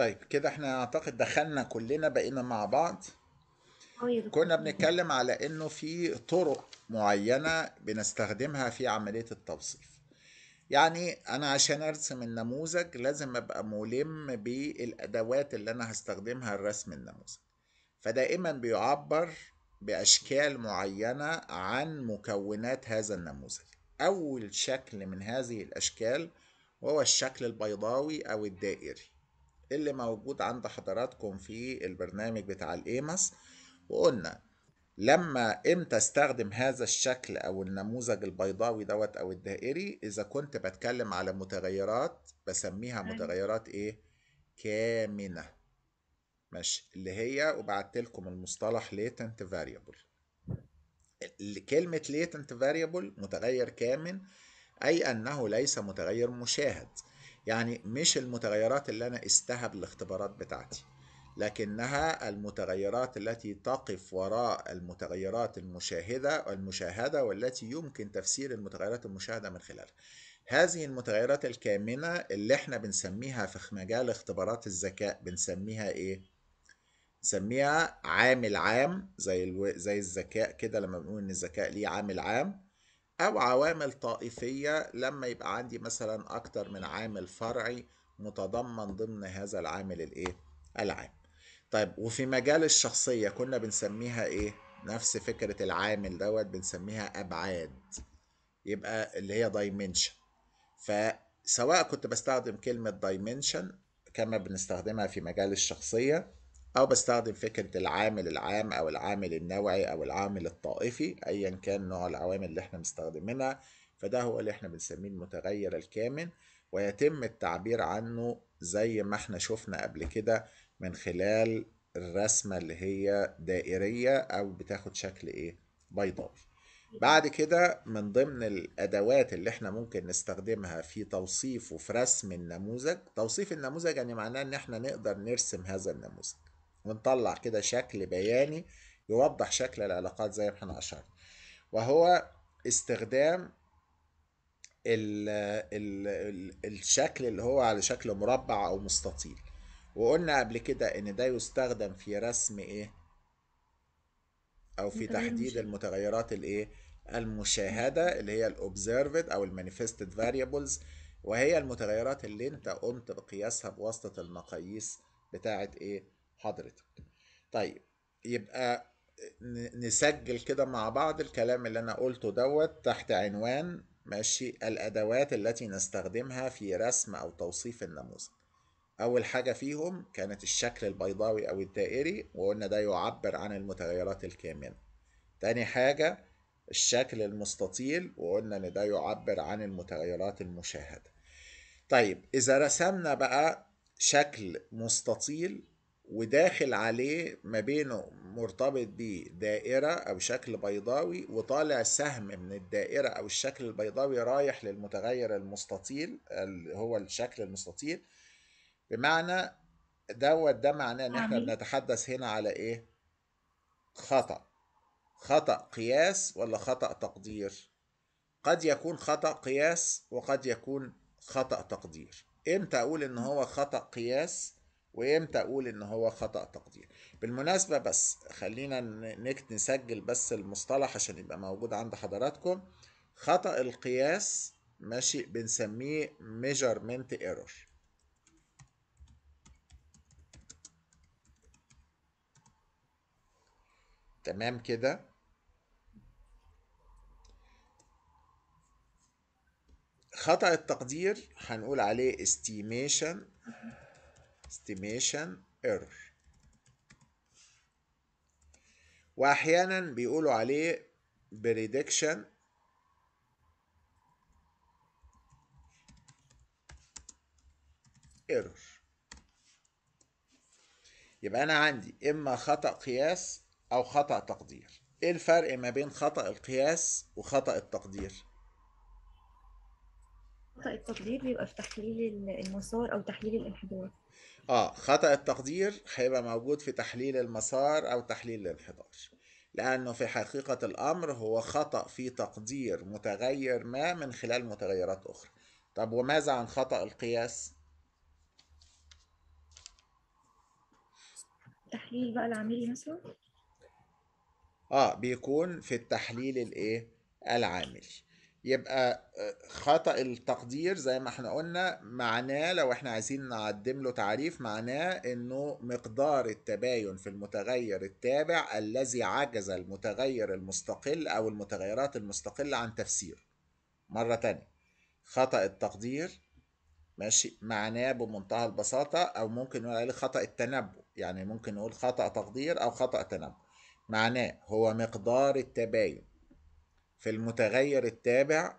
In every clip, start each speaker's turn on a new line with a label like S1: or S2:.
S1: طيب كده إحنا أعتقد دخلنا كلنا بقينا مع بعض.
S2: دكتور
S1: كنا بنتكلم على إنه في طرق معينة بنستخدمها في عملية التوصيف. يعني أنا عشان أرسم النموذج لازم أبقى ملم بالأدوات اللي أنا هستخدمها لرسم النموذج. فدائما بيعبر بأشكال معينة عن مكونات هذا النموذج. أول شكل من هذه الأشكال وهو الشكل البيضاوي أو الدائري. اللي موجود عند حضراتكم في البرنامج بتاع الايمس وقلنا لما إمتى أستخدم هذا الشكل أو النموذج البيضاوي دوت أو الدائري؟ إذا كنت بتكلم على متغيرات بسميها. متغيرات إيه؟ كامنة. ماشي. اللي هي وبعت لكم المصطلح latent variable. كلمة latent variable متغير كامن أي أنه ليس متغير مشاهد. يعني مش المتغيرات اللي أنا قستها بالاختبارات بتاعتي لكنها المتغيرات التي تقف وراء المتغيرات المشاهدة المشاهدة والتي يمكن تفسير المتغيرات المشاهدة من خلالها هذه المتغيرات الكامنة اللي إحنا بنسميها في مجال اختبارات الذكاء بنسميها إيه؟ نسميها عامل عام زي ألو... زي الذكاء كده لما بنقول إن الذكاء ليه عامل عام أو عوامل طائفية لما يبقى عندي مثلا أكتر من عامل فرعي متضمن ضمن هذا العامل الإيه؟ العام. طيب وفي مجال الشخصية كنا بنسميها إيه؟ نفس فكرة العامل دوت بنسميها أبعاد. يبقى اللي هي dimension فسواء كنت بستخدم كلمة dimension كما بنستخدمها في مجال الشخصية أو بستخدم فكرة العامل العام أو العامل النوعي أو العامل الطائفي أيا كان نوع العوامل اللي إحنا مستخدمينها فده هو اللي إحنا بنسميه المتغير الكامن ويتم التعبير عنه زي ما إحنا شفنا قبل كده من خلال الرسمة اللي هي دائرية أو بتاخد شكل إيه؟ بيضاوي. بعد كده من ضمن الأدوات اللي إحنا ممكن نستخدمها في توصيف وفي رسم النموذج توصيف النموذج يعني معناه إن إحنا نقدر نرسم هذا النموذج. ونطلع كده شكل بياني يوضح شكل العلاقات زي ما إحنا أشرنا وهو استخدام ال ال ال الشكل اللي هو على شكل مربع أو مستطيل. وقلنا قبل كده إن ده يستخدم في رسم إيه؟ أو في تحديد. المتغيرات الإيه؟ المشاهدة اللي هي ال observed أو ال manifested variables وهي المتغيرات اللي أنت قمت بقياسها بواسطة المقاييس بتاعه إيه؟ حضرتك. طيب يبقى نسجل كده مع بعض الكلام اللي أنا قلته دوت تحت عنوان ماشي الأدوات التي نستخدمها في رسم أو توصيف النموذج. أول حاجة فيهم كانت الشكل البيضاوي أو الدائري وقلنا ده يعبر عن المتغيرات الكامنة. تاني حاجة الشكل المستطيل وقلنا إن ده يعبر عن المتغيرات المشاهدة. طيب إذا رسمنا بقى شكل مستطيل وداخل عليه ما بينه مرتبط بيه دائرة أو شكل بيضاوي وطالع سهم من الدائرة أو الشكل البيضاوي رايح للمتغير المستطيل اللي هو الشكل المستطيل. بمعنى دوت ده معناه إن إحنا
S2: يعني
S1: بنتحدث هنا على إيه؟ خطأ. خطأ قياس ولا خطأ تقدير؟ قد يكون خطأ قياس وقد يكون خطأ تقدير. إمتى أقول إن هو خطأ قياس؟ وامتى أقول ان هو خطأ تقدير. بالمناسبة بس خلينا ن- نك- نسجل بس المصطلح عشان يبقى موجود عند حضراتكم. خطأ القياس ماشي بنسميه measurement error. تمام كده؟ خطأ التقدير هنقول عليه estimation. Estimation error. وأحيانا بيقولوا عليه prediction error. يبقى أنا عندي إما خطأ قياس أو خطأ تقدير. إيه الفرق ما بين خطأ القياس وخطأ التقدير؟
S2: خطأ التقدير بيبقى في تحليل ال- المسار أو تحليل الانحدار.
S1: آه خطأ التقدير هيبقى موجود في تحليل المسار أو تحليل الانحدار لأنه في حقيقة الأمر هو خطأ في تقدير متغير ما من خلال متغيرات أخرى. طب وماذا عن خطأ القياس؟
S2: التحليل بقى العملي مثلا؟
S1: آه بيكون في التحليل الإيه؟ العاملي. يبقى آه، خطأ التقدير زي ما إحنا قلنا معناه لو إحنا عايزين نقدم له تعريف معناه انه مقدار التباين في المتغير التابع الذي عجز المتغير المستقل أو المتغيرات المستقلة عن تفسيره مرة تانية خطأ التقدير ماشي معناه بمنتهى البساطة أو ممكن نقول عليه خطأ التنبؤ يعني ممكن نقول خطأ تقدير أو خطأ تنبؤ. معناه هو مقدار التباين في المتغير التابع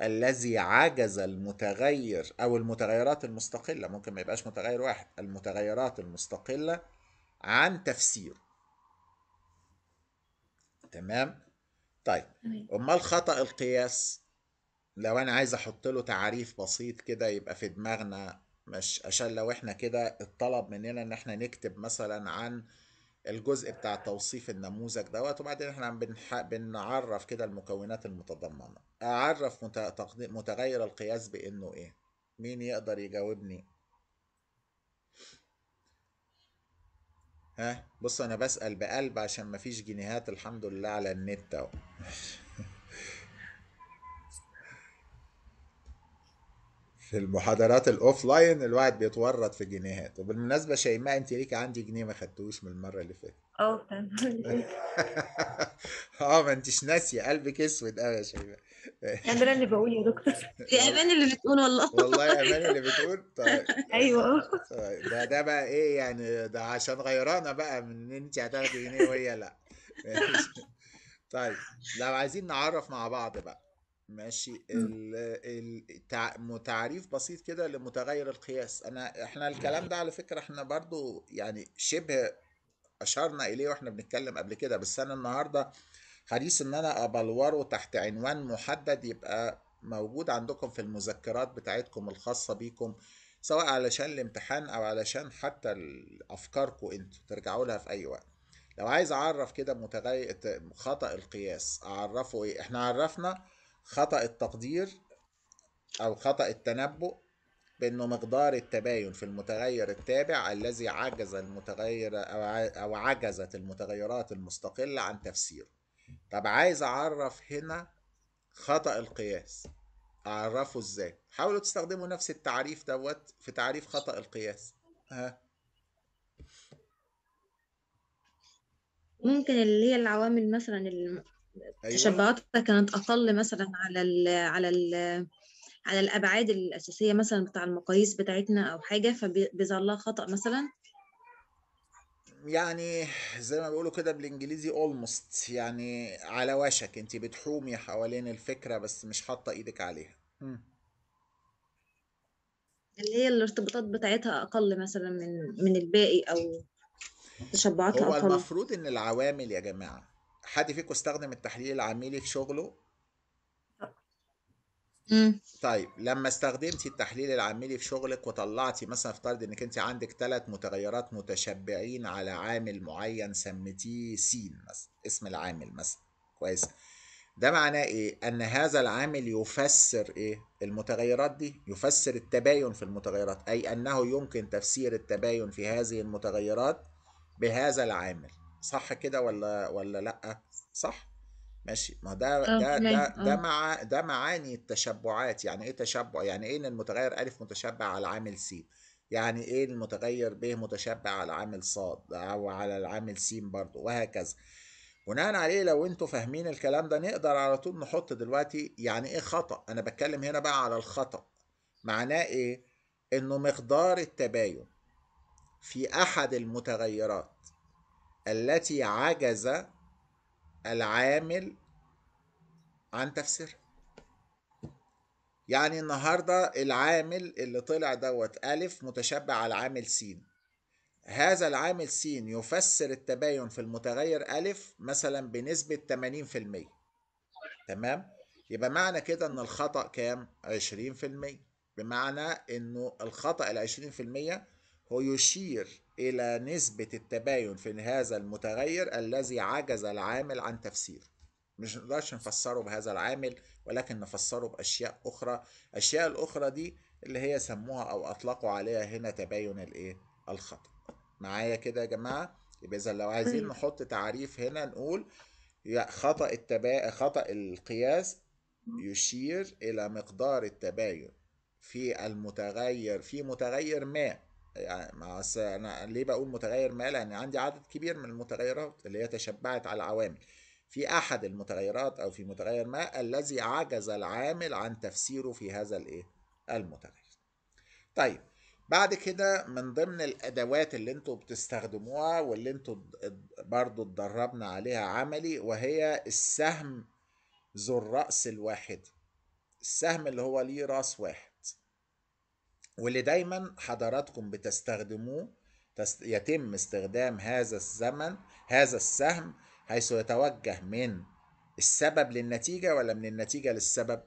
S1: الذي عجز المتغير أو المتغيرات المستقلة ممكن ما يبقاش متغير واحد المتغيرات المستقلة عن تفسيره. تمام؟ طيب أمال خطأ القياس؟ لو أنا عايز أحط له تعريف بسيط كده يبقى في دماغنا مش عشان لو إحنا كده اتطلب مننا إن إحنا نكتب مثلا عن الجزء بتاع توصيف النموذج دوت وبعدين إحنا بنح... بنعرف كده المكونات المتضمنة. أعرف مت... متغير القياس بإنه إيه؟ مين يقدر يجاوبني؟ ها؟ بص أنا بسأل بقلب عشان مفيش جنيهات الحمد لله على النت أهو. في المحاضرات ال offline الواحد بيتورط في جنيهات. وبالمناسبة شيماء انت ليك عندي جنيه ما خدتوش من المرة اللي فاتت.
S2: آه بتاع المرة اللي فاتت
S1: آه ما انتش ناسية قلبك اسود قوي يا شيماء.
S2: أنا اللي بقول يا دكتور.
S3: يا أمان اللي بتقول والله.
S1: والله يا أمان اللي بتقول. طيب.
S2: أيوه.
S1: طيب ده ده بقى إيه يعني؟ ده عشان غيرانة بقى من إن انت هتاخدي جنيه وهي لأ. طيب لو عايزين نعرف مع بعض بقى. ماشي ال ال تع- تعريف بسيط كده لمتغير القياس. أنا إحنا الكلام ده على فكرة إحنا برضو يعني شبه أشرنا إليه وإحنا بنتكلم قبل كده. بس أنا النهارده حريص إن أنا أبلوره تحت عنوان محدد يبقى موجود عندكم في المذكرات بتاعتكم الخاصة بيكم سواء علشان الامتحان أو علشان حتى أفكاركم أنتوا. ترجعوا لها في أي وقت. لو عايز أعرف كده متغير خطأ القياس أعرفه إيه؟ إحنا عرفنا خطأ التقدير أو خطأ التنبؤ بأنه مقدار التباين في المتغير التابع الذي عجز المتغير أو عجزت المتغيرات المستقلة عن تفسيره. طب عايز أعرف هنا خطأ القياس. أعرفه إزاي؟ حاولوا تستخدموا نفس التعريف دوت في تعريف خطأ القياس. ها؟
S3: ممكن اللي هي العوامل مثلا
S1: أيوه.
S3: تشبعاتها كانت أقل مثلا على ال على ال على الأبعاد الأساسية مثلا بتاع المقاييس بتاعتنا أو حاجة فبيظهر لها خطأ مثلا؟
S1: يعني زي ما بيقولوا كده بالإنجليزي almost يعني على وشك انت بتحومي حوالين الفكرة بس مش حاطة إيدك عليها.
S3: اللي هي الارتباطات بتاعتها أقل مثلا من من الباقي أو تشبعاتها
S1: هو
S3: أقل.
S1: المفروض إن العوامل يا جماعة حد فيكم استخدم التحليل العميلي في شغله؟
S3: مم.
S1: طيب لما استخدمتي التحليل العميلي في شغلك وطلعتي مثلا افترض إنك أنت عندك ثلاث متغيرات متشبعين على عامل معين سميتيه س مثلا اسم العامل مثلا كويس. ده معناه إيه؟ أن هذا العامل يفسر إيه؟ المتغيرات دي يفسر التباين في المتغيرات أي أنه يمكن تفسير التباين في هذه المتغيرات بهذا العامل. صح كده ولا ولا لأ؟ صح. ماشي. ما ده
S3: آه
S1: ده ده ده
S3: آه.
S1: مع ده معاني التشبعات. يعني إيه تشبع؟ يعني إيه إن المتغير ألف متشبع على عامل س؟ يعني إيه المتغير ب متشبع على عامل ص؟ أو على العامل س برضه؟ وهكذا. بناء عليه لو أنتوا فاهمين الكلام ده نقدر على طول نحط دلوقتي يعني إيه خطأ. أنا بتكلم هنا بقى على الخطأ. معناه إيه؟ إنه مقدار التباين في أحد المتغيرات التي عجز العامل عن تفسيرها. يعني النهارده العامل اللي طلع دوت ألف متشبع على عامل س. هذا العامل س يفسر التباين في المتغير ألف مثلا بنسبة 80% تمام؟ يبقى معنى كده إن الخطأ كام؟ 20% بمعنى إنه الخطأ ال 20% هو يشير إلى نسبة التباين في هذا المتغير الذي عجز العامل عن تفسيره. مش نقدرش نفسره بهذا العامل ولكن نفسره بأشياء أخرى. الأشياء الأخرى دي اللي هي سموها أو أطلقوا عليها هنا تباين الإيه؟ الخطأ. معايا كده يا جماعة؟ يبقى إذا لو عايزين
S2: طيب.
S1: نحط تعريف هنا نقول خطأ التبا خطأ القياس يشير إلى مقدار التباين في المتغير في متغير ما يعني مع أنا ليه بقول متغير ما لأن عندي عدد كبير من المتغيرات اللي هي تشبعت على العوامل في أحد المتغيرات أو في متغير ما الذي عجز العامل عن تفسيره في هذا الإيه؟ المتغير. طيب بعد كده من ضمن الأدوات اللي أنتوا بتستخدموها واللي اد- برضو اتدربنا عليها عملي وهي السهم ذو الرأس الواحد. السهم اللي هو ليه رأس واحد. واللي دايما حضراتكم بتستخدموه تست... يتم استخدام هذا الزمن هذا السهم حيث يتوجه من السبب للنتيجة ولا من النتيجة للسبب؟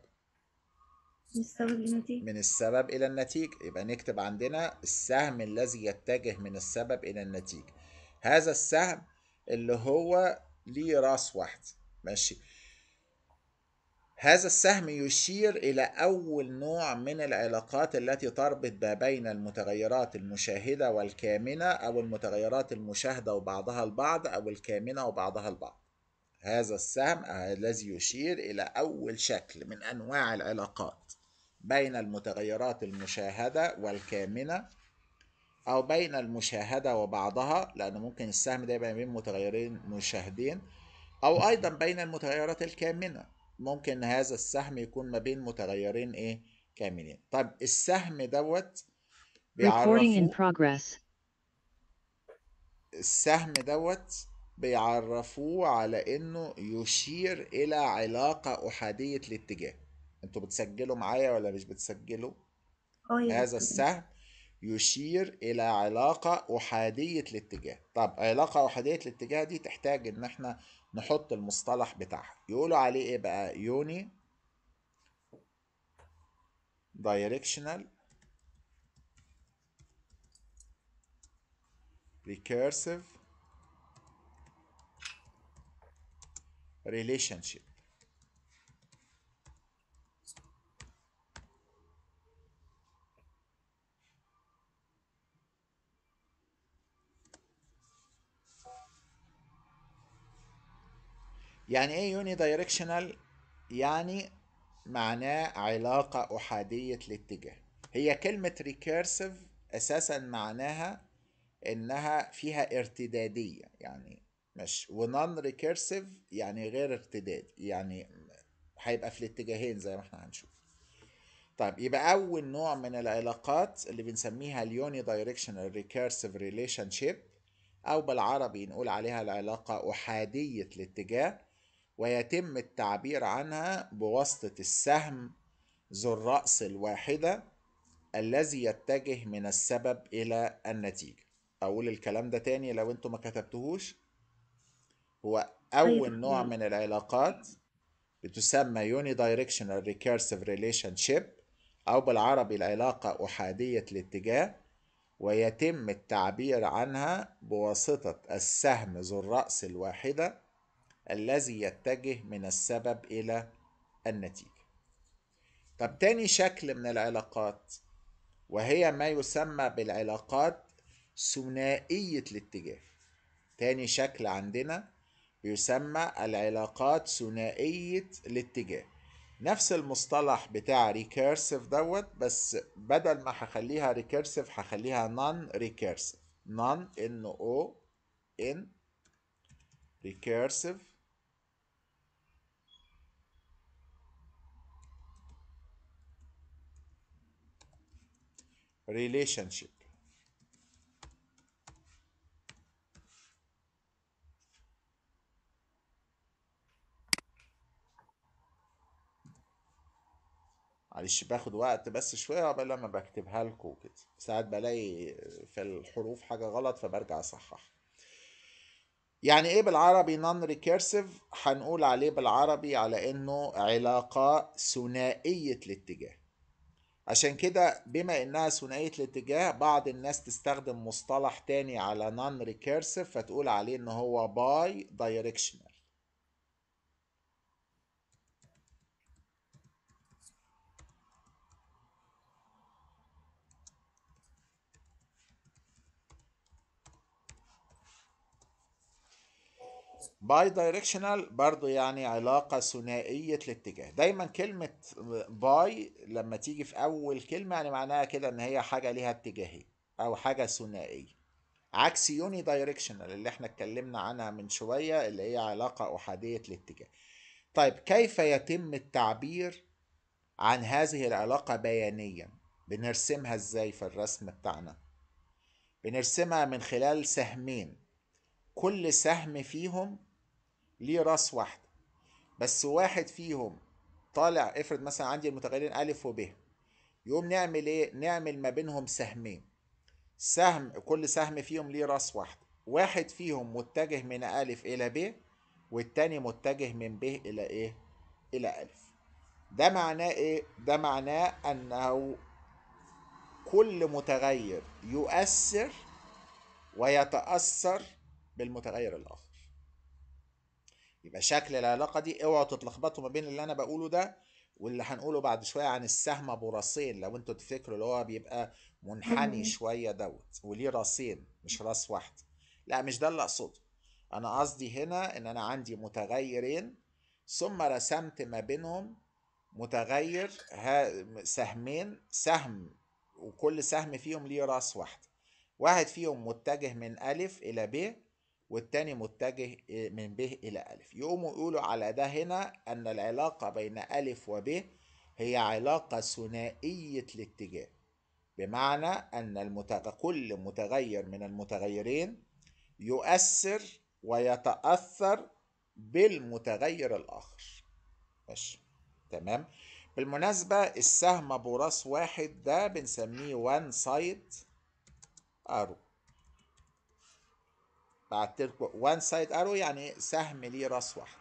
S2: السبب للنتيجة.
S1: من السبب إلى النتيجة. يبقى نكتب عندنا السهم الذي يتجه من السبب إلى النتيجة. هذا السهم اللي هو ليه راس واحد. ماشي. هذا السهم يشير إلى أول نوع من العلاقات التي تربط ما بين المتغيرات المشاهدة والكامنة أو المتغيرات المشاهدة وبعضها البعض أو الكامنة وبعضها البعض. هذا السهم الذي يشير إلى أول شكل من أنواع العلاقات بين المتغيرات المشاهدة والكامنة أو بين المشاهدة وبعضها لأن ممكن السهم ده يبقى بين متغيرين مشاهدين أو أيضا بين المتغيرات الكامنة. ممكن هذا السهم يكون ما بين متغيرين إيه كامنين طب السهم دوت بيعرفوه. السهم دوت بيعرفوه على إنه يشير إلى علاقة أحادية الاتجاه أنتوا بتسجلوا معايا ولا مش بتسجلوا
S2: يا
S1: هذا. السهم يشير إلى علاقة أحادية الاتجاه. طب علاقة أحادية الاتجاه دي تحتاج إن إحنا نحط المصطلح بتاعها. يقولوا عليه إيه بقى؟ يوني directional recursive relationship. يعني إيه unidirectional يعني معناه علاقة أحادية الاتجاه. هي كلمة recursive أساسا معناها إنها فيها ارتدادية. يعني مش و non-recursive يعني غير ارتدادي يعني هيبقى في الاتجاهين زي ما إحنا هنشوف. طيب يبقى أول نوع من العلاقات اللي بنسميها ال unidirectional recursive relationship أو بالعربي نقول عليها العلاقة أحادية الاتجاه ويتم التعبير عنها بواسطة السهم ذو الرأس الواحدة الذي يتجه من السبب إلى النتيجة أقول الكلام ده تاني لو أنتوا ما كتبتهوش هو أول
S2: طيب.
S1: نوع من العلاقات بتسمى unidirectional recursive relationship أو بالعربي العلاقة أحادية الاتجاه ويتم التعبير عنها بواسطة السهم ذو الرأس الواحدة الذي يتجه من السبب إلى النتيجة. طب تاني شكل من العلاقات وهي ما يسمى بالعلاقات ثنائية الاتجاه. تاني شكل عندنا بيسمى العلاقات ثنائية الاتجاه. نفس المصطلح بتاع recursive دوت بس بدل ما هخليها recursive هخليها non-recursive نون إن أو إن ريكيرسيف relationship. معلش باخد وقت بس شوية قبل لما بكتبها لكم كده. ساعات بلاقي في الحروف حاجة غلط فبرجع أصحح. يعني إيه بالعربي non-recursive هنقول عليه بالعربي على إنه علاقة ثنائية الاتجاه. عشان كده بما إنها ثنائية الاتجاه بعض الناس تستخدم مصطلح تاني على non-recursive فتقول عليه إن هو bidirectional bidirectional برضو يعني علاقة ثنائية الاتجاه. دايما كلمة bi لما تيجي في أول كلمة يعني معناها كده إن هي حاجة ليها اتجاهين أو حاجة ثنائية. عكس unidirectional اللي إحنا اتكلمنا عنها من شوية اللي هي علاقة أحادية الاتجاه. طيب كيف يتم التعبير عن هذه العلاقة بيانيا؟ بنرسمها إزاي في الرسم بتاعنا؟ بنرسمها من خلال سهمين. كل سهم فيهم ليه راس واحدة بس واحد فيهم طالع افرض مثلا عندي المتغيرين ألف وب يقوم نعمل إيه؟ نعمل ما بينهم سهمين. سهم كل سهم فيهم ليه راس واحدة واحد فيهم متجه من ألف إلى ب والتاني متجه من ب إلى إيه؟ إلى ألف ده معناه إيه؟ ده معناه أنه كل متغير يؤثر ويتأثر بالمتغير الآخر. يبقى شكل العلاقة دي اوعوا تتلخبطوا ما بين اللي أنا بقوله ده واللي هنقوله بعد شوية عن السهم أبو راسين لو أنتوا تفتكروا اللي هو بيبقى منحني
S2: مم.
S1: شوية دوت وليه راسين مش راس واحد. لا مش ده اللي أقصده. أنا قصدي هنا إن أنا عندي متغيرين ثم رسمت ما بينهم متغير ها- سهمين سهم وكل سهم فيهم ليه راس واحدة واحد فيهم متجه من ألف إلى ب والتاني متجه من ب إلى ألف يقوموا يقولوا على ده هنا أن العلاقة بين ألف وب هي علاقة ثنائية الاتجاه. بمعنى أن المتغ... كل متغير من المتغيرين يؤثر ويتأثر بالمتغير الآخر. ماشي؟ تمام؟ بالمناسبة السهم أبو راس واحد ده بنسميه one side arrow بعت لكم one side arrow يعني سهم ليه راس واحد.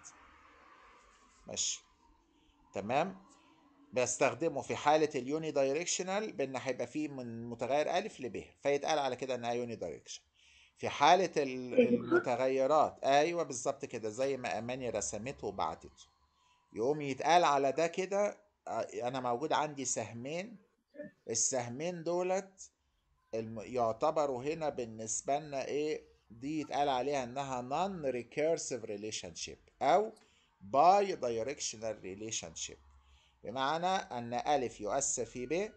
S1: ماشي. تمام؟ بستخدمه في حالة ال unidirectional بأن هيبقى فيه من متغير ألف لب. فيتقال على كده إنها unidirection في حالة ال- المتغيرات أيوه بالظبط كده زي ما أماني رسمته وبعتته. يقوم يتقال على ده كده آه، أنا موجود عندي سهمين. السهمين دولت يعتبروا هنا بالنسبة لنا إيه؟ دي يتقال عليها إنها non recursive relationship أو bi directional relationship. بمعنى إن ألف يؤثر في ب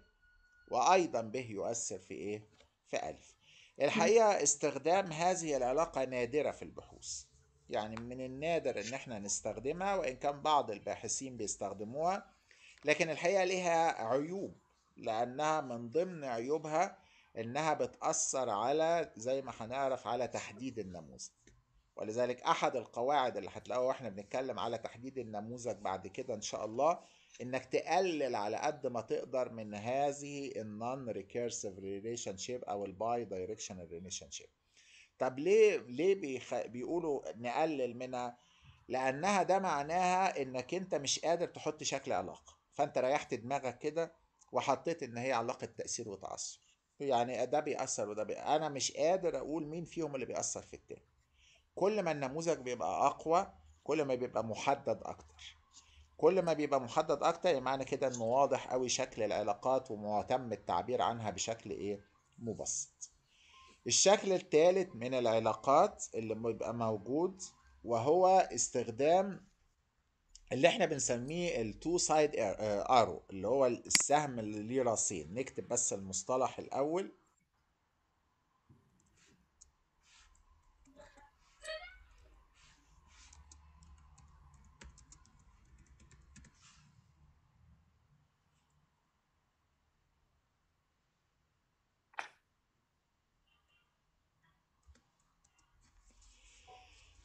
S1: وأيضا ب يؤثر في إيه؟ في ألف. الحقيقة استخدام هذه العلاقة نادرة في البحوث. يعني من النادر إن إحنا نستخدمها وإن كان بعض الباحثين بيستخدموها لكن الحقيقة ليها عيوب لأنها من ضمن عيوبها إنها بتأثر على زي ما هنعرف على تحديد النموذج. ولذلك أحد القواعد اللي هتلاقوها وإحنا بنتكلم على تحديد النموذج بعد كده إن شاء الله إنك تقلل على قد ما تقدر من هذه ال non-recursive relationship أو ال bidirectional relationship طب ليه ليه بيخ... بيقولوا نقلل منها؟ لأنها ده معناها إنك أنت مش قادر تحط شكل علاقة. فأنت ريحت دماغك كده وحطيت إن هي علاقة تأثير وتأثر يعني ده بيأثر وده بي... أنا مش قادر أقول مين فيهم اللي بيأثر في التاني. كل ما النموذج بيبقى أقوى كل ما بيبقى محدد أكتر. كل ما بيبقى محدد أكتر يعني معنى كده انه واضح قوي شكل العلاقات وهيتم التعبير عنها بشكل إيه؟ مبسط. الشكل الثالث من العلاقات اللي بيبقى موجود وهو استخدام اللي إحنا بنسميه ال two side arrow اللي هو السهم اللي ليه راسين. نكتب بس المصطلح الأول.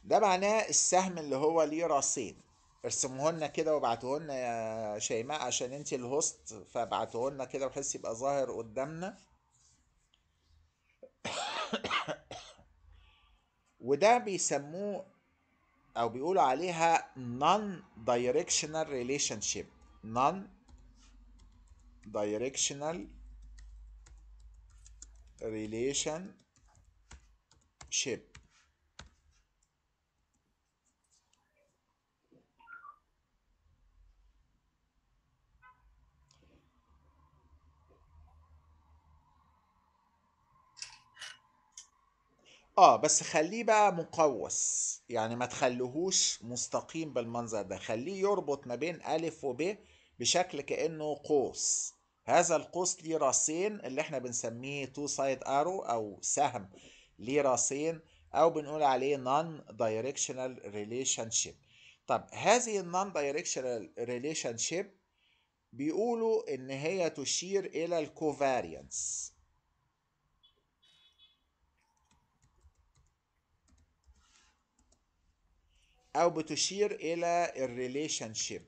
S1: ده معناه السهم اللي هو ليه راسين. ارسموه لنا كده وابعتوه لنا يا شيماء عشان انت الهوست فابعتوه لنا كده بحيث يبقى ظاهر قدامنا. وده بيسموه أو بيقولوا عليها non directional relationship. non directional relationship. آه بس خليه بقى مقوس. يعني ما تخليهوش مستقيم بالمنظر ده. خليه يربط ما بين ألف وب بشكل كأنه قوس. هذا القوس ليه راسين اللي إحنا بنسميه two sided arrow أو سهم. ليه راسين أو بنقول عليه non-directional relationship طب هذه ال non-directional relationship بيقولوا إن هي تشير إلى ال covariance أو بتشير إلى ال relationship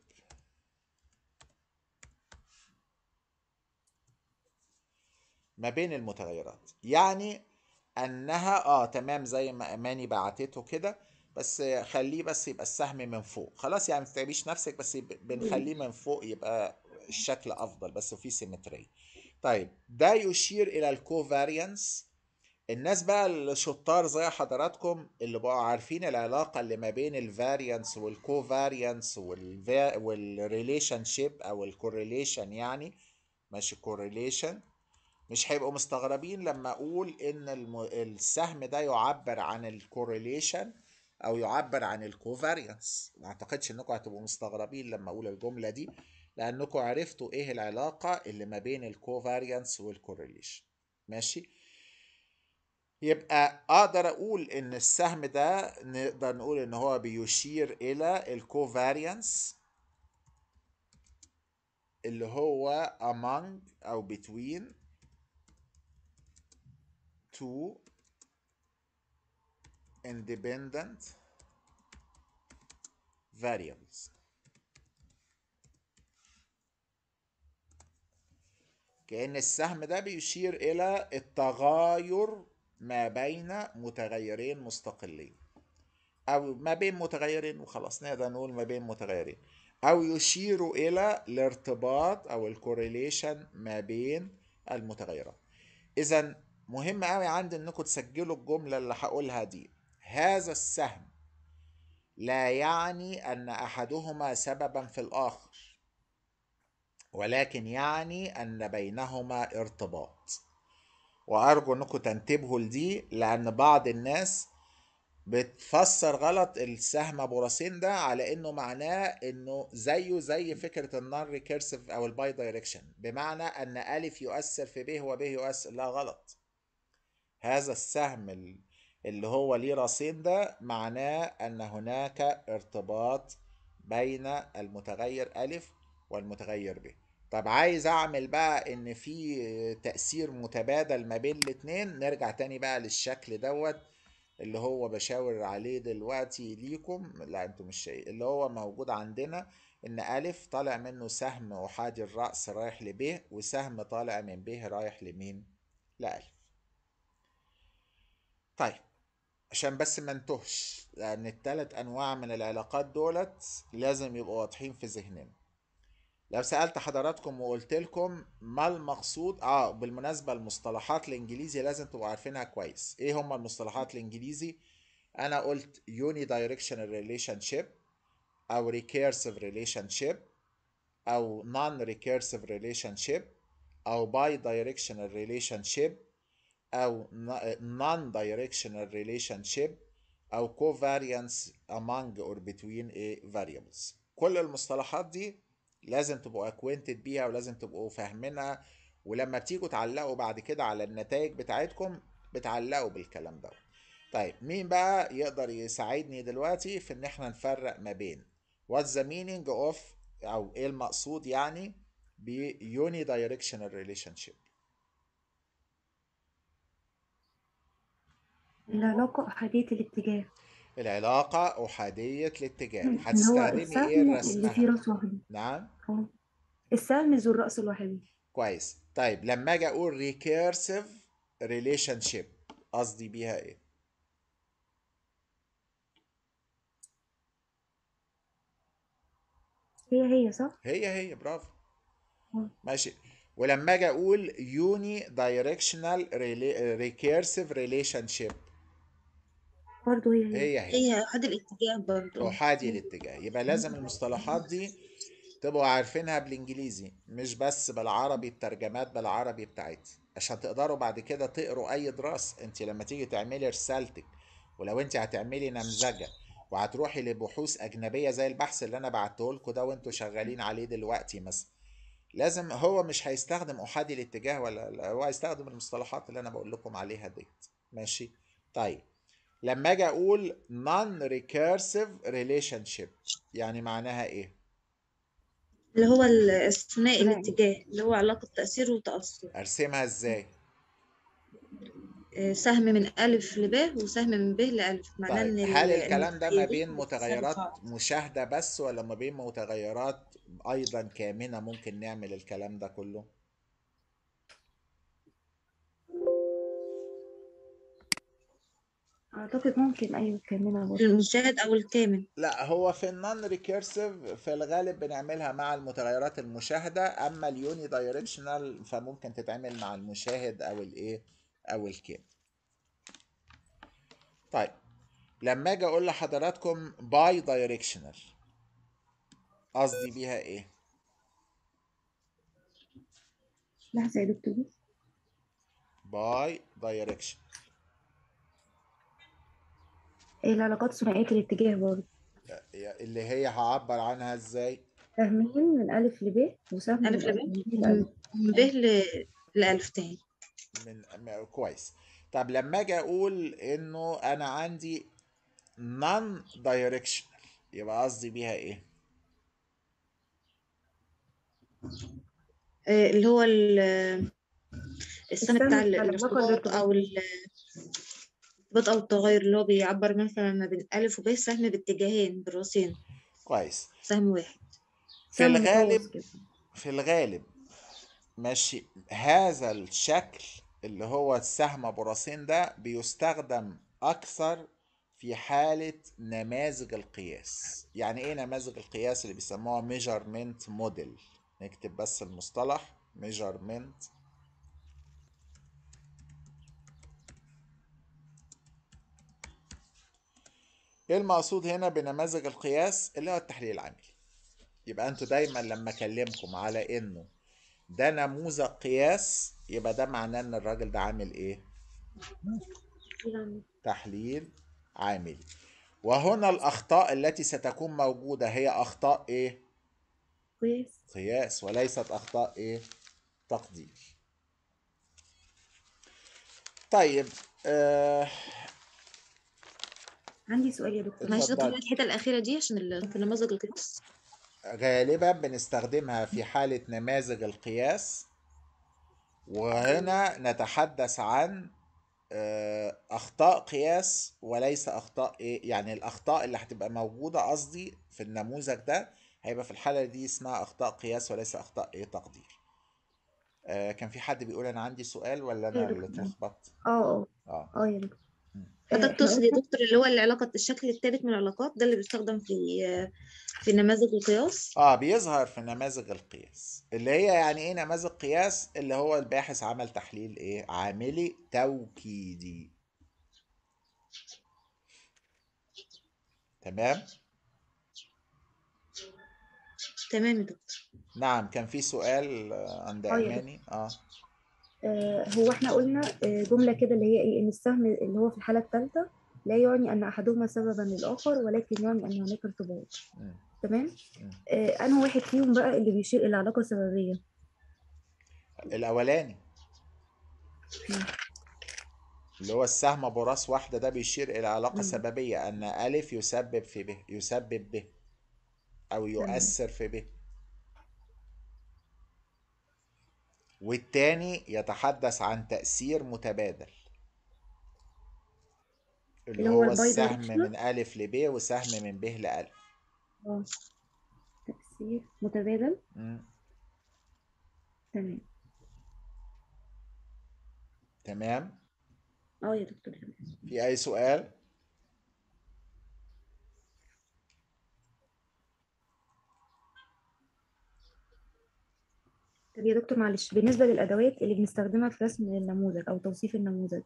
S1: ما بين المتغيرات. يعني أنها آه تمام زي ما أماني بعتته كده بس خليه بس يبقى السهم من فوق. خلاص يعني ما تتعبيش نفسك بس بنخليه من فوق يبقى الشكل أفضل بس في symmetry طيب ده يشير إلى ال covariance الناس بقى الشطار زي حضراتكم اللي بقوا عارفين العلاقة اللي ما بين ال variance وال covariance وال relationship أو ال correlation يعني ماشي correlation مش هيبقوا مستغربين لما أقول إن. السهم ده يعبر عن ال correlation أو يعبر عن ال covariance ما أعتقدش إنكم هتبقوا مستغربين لما أقول الجملة دي لأنكم عرفتوا إيه العلاقة اللي ما بين ال covariance وال correlation ماشي؟ يبقى أقدر أقول إن السهم ده نقدر نقول إن هو بيشير إلى ال covariance اللي هو among أو between two independent variables. كأن السهم ده بيشير إلى التغاير ما بين متغيرين مستقلين. أو ما بين متغيرين وخلاص نقدر نقول ما بين متغيرين. أو يشير إلى الارتباط أو الكوريليشن ما بين المتغيرات. إذا مهم قوي عندي إنكم تسجلوا الجملة اللي هقولها دي. هذا السهم لا يعني أن أحدهما سببا في الآخر ولكن يعني أن بينهما ارتباط. وأرجو أنكم تنتبهوا لدي لأن بعض الناس بتفسر غلط السهم أبو راسين ده على إنه معناه إنه زيه زي فكرة ال non-recursive أو ال bi-direction بمعنى أن ألف يؤثر في ب وب يؤثر. لا غلط. هذا السهم ال- اللي هو ليه راسين ده معناه أن هناك ارتباط بين المتغير ألف والمتغير ب. طب عايز أعمل بقى إن في تأثير متبادل ما بين الاتنين نرجع تاني بقى للشكل دوت اللي هو بشاور عليه دلوقتي ليكم لا أنتوا مش شايف اللي هو موجود عندنا إن ألف طالع منه سهم احادي الرأس رايح لب وسهم طالع من ب رايح لمين؟ لألف. طيب عشان بس ما انتهش لأن التلات أنواع من العلاقات دولت لازم يبقوا واضحين في ذهننا. لو سألت حضراتكم وقلت لكم ما المقصود آه بالمناسبة المصطلحات الانجليزي لازم تبقوا عارفينها كويس إيه هم المصطلحات الانجليزي أنا قلت uni directional relationship أو recursive relationship أو non recursive relationship أو bi directional relationship أو non directional relationship أو covariance among or between a variables كل المصطلحات دي لازم تبقوا acquainted بيها ولازم تبقوا فاهمينها ولما بتيجوا تعلقوا بعد كده على النتائج بتاعتكم بتعلقوا بالكلام ده طيب مين بقى يقدر يساعدني دلوقتي في إن إحنا نفرق ما بين what's the meaning of أو إيه المقصود يعني ب unidirectional relationship
S2: العلاقة أحادية الاتجاه.
S1: العلاقة أحادية الاتجاه.
S2: هو
S1: هتستخدمي
S2: السهم
S1: إيه
S2: اللي
S1: الرسمة
S2: فيه رأس واحدة
S1: نعم.
S2: أهو. السهم ذو الرأس الواحد.
S1: كويس. طيب لما أجي أقول recursive relationship قصدي بيها إيه؟
S2: هي هي صح؟
S1: هي هي برافو.
S2: مم.
S1: ماشي. ولما أجي أقول uni directional rela- recursive relationship
S2: برضه هي هي
S1: هي هي.
S3: الاتجاه برضو
S1: احادي الاتجاه. يبقى لازم المصطلحات دي تبقوا عارفينها بالإنجليزي مش بس بالعربي الترجمات بالعربي بتاعتي عشان تقدروا بعد كده تقروا أي دراسة. أنت لما تيجي تعملي رسالتك ولو أنت هتعملي نمذجة وهتروحي لبحوث أجنبية زي البحث اللي أنا بعته لكم ده وأنتوا شغالين عليه دلوقتي مثلا. لازم هو مش هيستخدم أحادي الاتجاه ولا لا، هو هيستخدم المصطلحات اللي أنا بقول لكم عليها ديت. ماشي؟ طيب. لما أجي أقول non recursive relationship يعني معناها إيه؟
S3: اللي هو الثنائي
S2: ثنائي.
S3: الاتجاه اللي هو علاقة تأثير وتأثر.
S1: أرسمها إزاي؟
S3: آه، سهم من ألف لب وسهم من ب لألف. معناه
S1: طيب
S3: إن
S1: هل
S3: ال-
S1: الكلام ده ما
S3: المتغيرين
S1: بين متغيرات. مشاهدة بس ولا ما بين متغيرات أيضا كامنة ممكن نعمل الكلام ده كله؟
S2: أعتقد ممكن أيوه برضه.
S3: المشاهد أو الكامل.
S1: لا هو في ال non-recursive في الغالب بنعملها مع المتغيرات المشاهدة أما ال unidirectional فممكن تتعمل مع المشاهد أو الإيه أو الكامن طيب لما أجي أقول لحضراتكم bidirectional قصدي بيها إيه؟
S2: لحظة يا دكتور. bi-direction العلاقات ثنائيه الاتجاه برضه.
S1: اللي هي هعبر عنها إزاي؟
S2: سهمين من ألف لب وسهم
S3: ألف
S2: من
S3: لب. من ب ل- لألف تاني.
S1: من كويس. طب لما أجي أقول إنه أنا عندي non-directional يبقى قصدي بيها إيه؟
S3: آه، اللي هو ال- السهم
S2: السهم
S3: بتاع الارتباط أو ال- أو التغير اللي هو بيعبر مثلا ما بين ألف وب سهم باتجاهين بالرأسين.
S1: كويس.
S3: سهم واحد.
S1: في
S2: سهم
S1: الغالب. في الغالب ماشي هذا الشكل اللي هو السهم أبو راسين ده بيستخدم أكثر في حالة نماذج القياس. يعني إيه نماذج القياس اللي بيسموها measurement model نكتب بس المصطلح measurement إيه المقصود هنا بنماذج القياس اللي هو التحليل العملي؟ يبقى أنتوا دايما لما أكلمكم على إنه ده نموذج قياس يبقى ده معناه إن الراجل ده عامل إيه؟ تحليل عاملي وهنا الأخطاء التي ستكون موجودة هي أخطاء إيه؟
S2: كويس
S1: قياس وليست أخطاء إيه؟ تقدير. طيب آه
S2: عندي سؤال يا دكتور
S3: معلش دكتور
S1: اتفضل.
S3: الحتة الأخيرة دي عشان في نماذج القياس
S1: غالبا بنستخدمها في حالة نماذج القياس وهنا نتحدث عن آه، أخطاء قياس وليس أخطاء إيه يعني الأخطاء اللي هتبقى موجودة قصدي في النموذج ده هيبقى في الحالة دي اسمها أخطاء قياس وليس أخطاء إيه تقدير آه، كان في حد بيقول أنا عندي سؤال ولا أنا
S2: أيوة
S1: اللي. اتلخبطت؟
S2: آه آه
S1: آه
S2: آه يا دكتور
S3: حضرتك
S2: إحنا
S3: تقصد يا دكتور اللي هو العلاقة الشكل الثالث من العلاقات ده اللي بيستخدم في في نماذج القياس؟
S1: آه بيظهر في نماذج القياس اللي هي يعني إيه نماذج قياس اللي هو الباحث عمل تحليل إيه؟ عاملي توكيدي. تمام؟
S3: تمام يا دكتور.
S1: نعم كان في سؤال عند
S2: آه
S1: أماني؟
S2: آه. هو إحنا قلنا آه، جملة كده اللي هي إيه إن السهم اللي هو في الحالة الثالثة لا يعني أن أحدهما سببا للآخر ولكن يعني أن هناك ارتباط. تمام. آه، انه واحد فيهم بقى اللي بيشير إلى علاقة سببية الأولاني.
S1: اللي هو السهم ابو راس واحدة ده بيشير إلى علاقة
S2: مم.
S1: سببية أن ألف يسبب في ب يسبب ب أو
S2: تمام
S1: يؤثر في ب والتاني يتحدث عن تأثير متبادل. اللي
S2: هو
S1: السهم من ألف لب وسهم من ب لألف.
S2: آه. تأثير متبادل؟
S1: مم.
S2: تمام.
S1: تمام.
S2: آه يا دكتور
S1: في أي سؤال؟
S2: طب يا دكتور معلش. بالنسبة للأدوات اللي بنستخدمها في رسم النموذج أو توصيف النموذج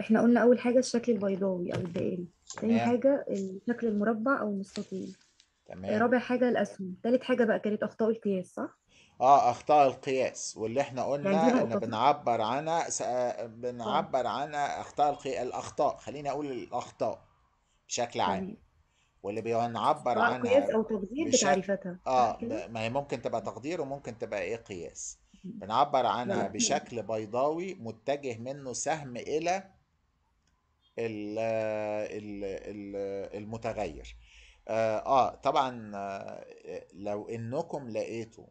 S2: إحنا قلنا أول حاجة الشكل البيضاوي أو الدائري تاني
S1: تمام.
S2: حاجة الشكل المربع أو المستطيل.
S1: تمام.
S2: رابع حاجة الأسهم تالت حاجة بقى كانت أخطاء القياس صح؟
S1: آه أخطاء القياس. واللي إحنا
S2: يعني دي
S1: قلنا إن
S2: نقطة؟
S1: بنعبر عنها س-
S2: آه
S1: بنعبر عنها أخطاء القي... الأخطاء. خليني أقول الأخطاء بشكل عام.
S2: تمام.
S1: واللي بنعبر
S2: سواء قياس
S1: عنها
S2: أو تقدير
S1: بش...
S2: بتعريفاتها صح
S1: آه. ما هي ممكن تبقى تقدير وممكن تبقى إيه قياس. بنعبر عنها
S2: لا
S1: بشكل بيضاوي متجه منه سهم إلى ال... ال... ال- المتغير. آه آه، طبعا آه، لو إنكم لقيتوا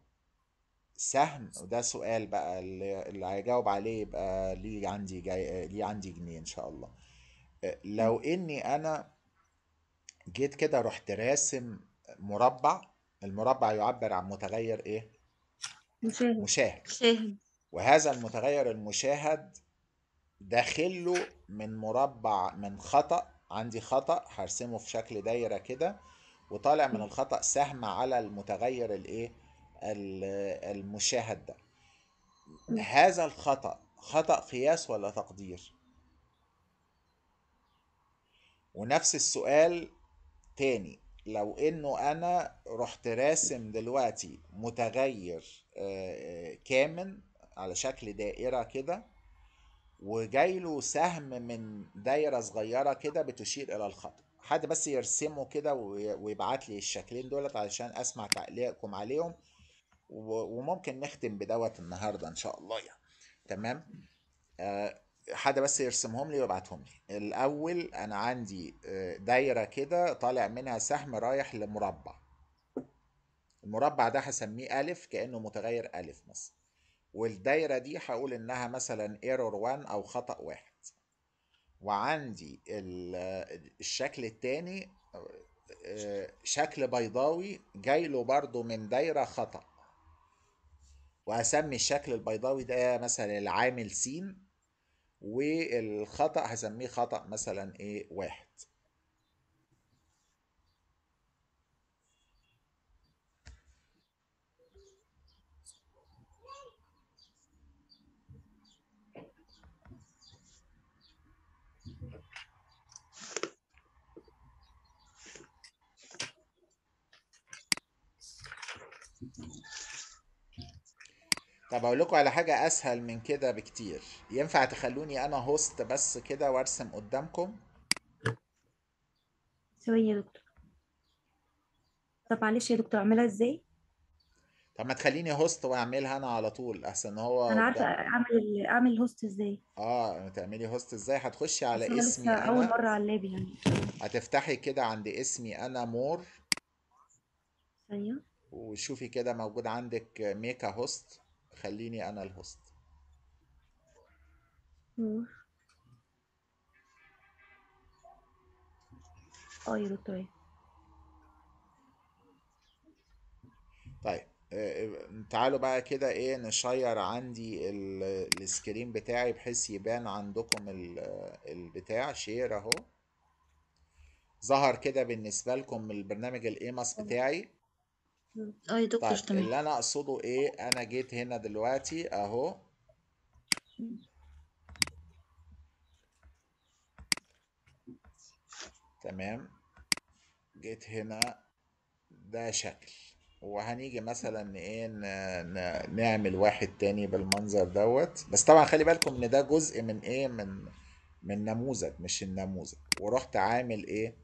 S1: سهم وده سؤال بقى اللي اللي هيجاوب عليه يبقى ليه عندي جاي ليه عندي جنيه إن شاء الله. آه، لو إني أنا جيت كده رحت راسم مربع المربع يعبر عن متغير إيه؟
S2: مشاهد.
S1: مشاهد.
S3: شاهد
S1: وهذا المتغير المشاهد داخله من مربع من خطأ عندي خطأ هرسمه في شكل دايرة كده وطالع من الخطأ سهم على المتغير الإيه؟ ال- المشاهد ده. هذا الخطأ خطأ قياس ولا تقدير؟ ونفس السؤال تاني. لو إنه أنا رحت راسم دلوقتي متغير آه، آه، كامن على شكل دائرة كده وجاي له سهم من دايرة صغيرة كده بتشير إلى الخطأ حد بس يرسمه كده وي- ويبعت لي الشكلين دولت علشان أسمع تعليقكم عليهم وممكن نختم بدوت النهاردة إن شاء الله يعني. تمام؟ آه، حد بس يرسمهم لي ويبعتهم لي. الأول أنا عندي آه، دايرة كده طالع منها سهم رايح لمربع. المربع ده هسميه ألف كأنه متغير ألف مثلا. والدايرة دي هقول إنها مثلا ايرور 1 أو خطأ واحد. وعندي ال- الشكل التاني آه، شكل بيضاوي جاي له برضو من دايرة خطأ. وهسمي الشكل البيضاوي ده مثلا العامل س والخطأ هسميه خطأ مثلا إيه؟ واحد. طب أقول لكم على حاجة أسهل من كده بكتير. ينفع تخلوني أنا host بس كده وأرسم قدامكم؟
S2: ثواني يا دكتور. طب معلش يا دكتور أعملها إزاي؟
S1: طب ما تخليني host وأعملها أنا على طول أحسن هو قدام
S2: أعمل ال- أعمل host إزاي.
S1: آه تعملي host إزاي؟ هتخشي
S2: بس
S1: على اسمي
S2: لسه
S1: أنا.
S2: مرة على اللاب يعني.
S1: هتفتحي كده عند اسمي أنا more.
S2: ثانية.
S1: وشوفي كده موجود عندك make host خليني أنا ال
S2: host آه يا دكتور إيه؟
S1: طيب آه، تعالوا بقى كده إيه ن share عندي ال- ال screen بتاعي بحيث يبان عندكم ال- البتاع. share أهو. ظهر كده بالنسبة لكم البرنامج الايماس بتاعي.
S3: آه يا دكتور
S1: طيب
S3: تمام
S1: اللي أنا أقصده إيه؟ أنا جيت هنا دلوقتي أهو. تمام. جيت هنا ده شكل. وهنيجي مثلا إيه نعمل واحد تاني بالمنظر دوت. بس طبعا خلي بالكم إن ده جزء من إيه من من نموذج مش النموذج. ورحت عامل إيه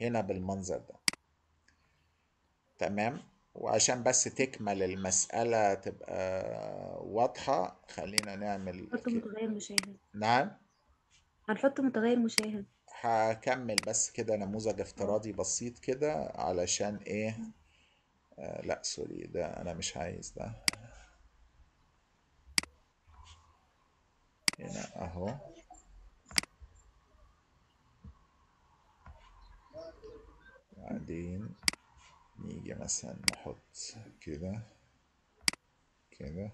S1: هنا بالمنظر ده. تمام. وعشان بس تكمل المسألة تبقى واضحة خلينا نعمل
S2: نحط
S1: كده.
S2: متغير مشاهد.
S1: نعم؟
S2: هنحط متغير مشاهد.
S1: هكمل بس كده نموذج افتراضي بسيط كده علشان إيه؟ آه لا سوري ده أنا مش عايز ده. هنا أهو. بعدين نيجي مثلا نحط كده كده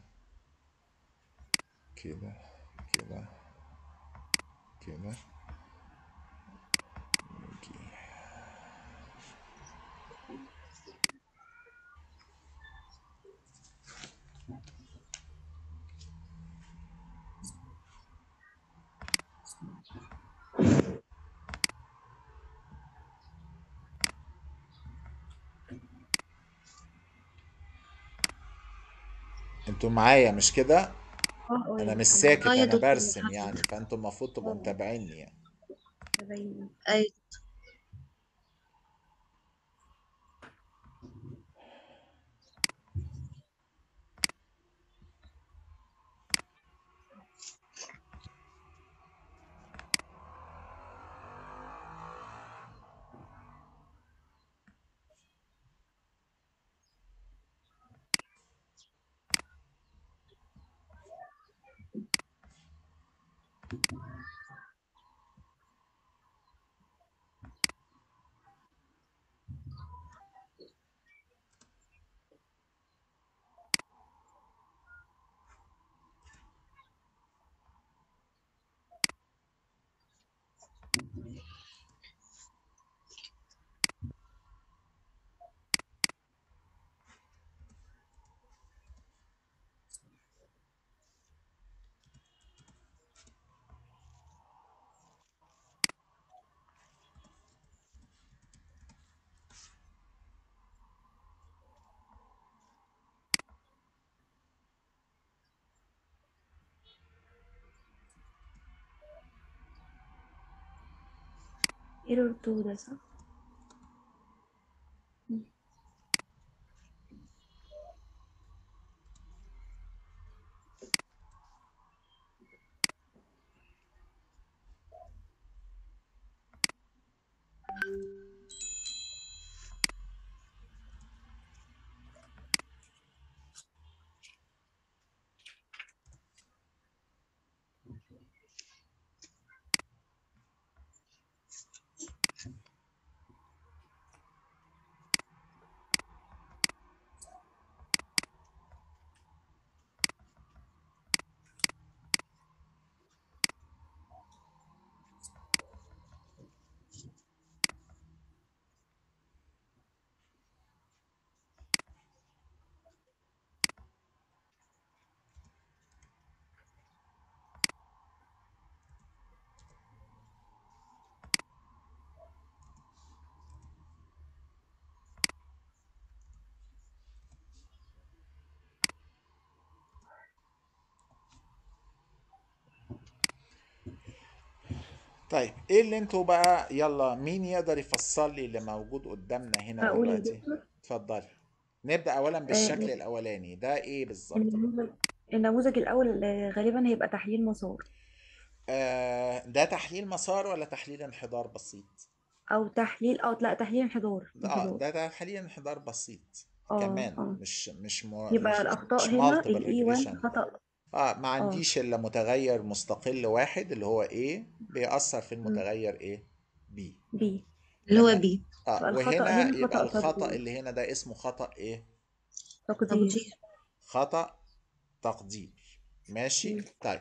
S1: كده كده كده. أنتوا معايا مش كده؟ آه
S2: أنا
S1: مش ساكت
S3: آه يا
S1: أنا
S3: دكتور
S1: برسم يعني فأنتوا المفروض تبقوا متابعيني يعني.
S2: باين
S3: اي
S2: ايرور 2 ده صح مم.
S1: طيب إيه اللي أنتوا بقى يلا مين يقدر يفسر لي اللي موجود قدامنا هنا
S2: أقول يا
S1: دلوقتي؟
S2: دكتور.
S1: اتفضلي. نبدأ اولا بالشكل
S2: آه
S1: الأولاني ده إيه بالظبط؟
S2: النموذج النموذج الأول آه، غالبا هيبقى تحليل مسار.
S1: آه ده تحليل مسار ولا تحليل انحدار بسيط؟
S2: أو تحليل آه لا تحليل انحدار
S1: ده آه
S2: انحدار.
S1: ده تحليل انحدار بسيط
S2: آه
S1: كمان
S2: آه.
S1: مش مش مو
S2: يبقى
S1: مش
S2: الأخطاء
S1: مش
S2: هنا الاي 1
S1: regression.
S2: خطأ.
S1: آه ما
S2: آه.
S1: عنديش إلا متغير مستقل واحد اللي هو A بيأثر في
S2: مم.
S1: المتغير A B.
S2: بي
S3: اللي هو بي
S1: آه
S2: فالخطأ
S1: وهنا
S2: هنا
S1: يبقى
S2: خطأ
S1: الخطأ
S2: تقدير
S1: اللي هنا ده اسمه خطأ إيه
S2: تقدير.
S3: تقدير.
S1: خطأ تقدير. ماشي؟
S2: مم.
S1: طيب.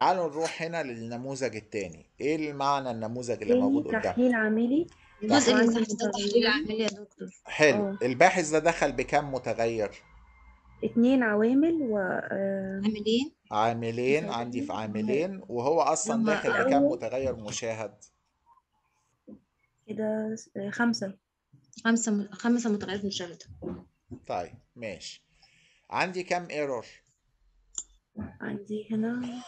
S1: تعالوا نروح هنا للنموذج التاني. إيه المعنى النموذج اللي موجود قدامنا
S2: تحليل عملي.
S3: الجزء اللي
S2: وعندي
S3: تحت ده تحليل عملي يا دكتور.
S1: حلو.
S2: آه.
S1: الباحث ده دخل بكم متغير؟
S2: اتنين عوامل و
S3: عاملين؟
S1: عاملين عندي في عاملين. وهو
S3: أصلا
S1: داخل
S2: الأول
S1: متغير مشاهد.
S2: كده آه، خمسة.
S3: خمسة م- خمسة متغيرات مشاهدة
S1: طيب ماشي. عندي كم error
S2: عندي هنا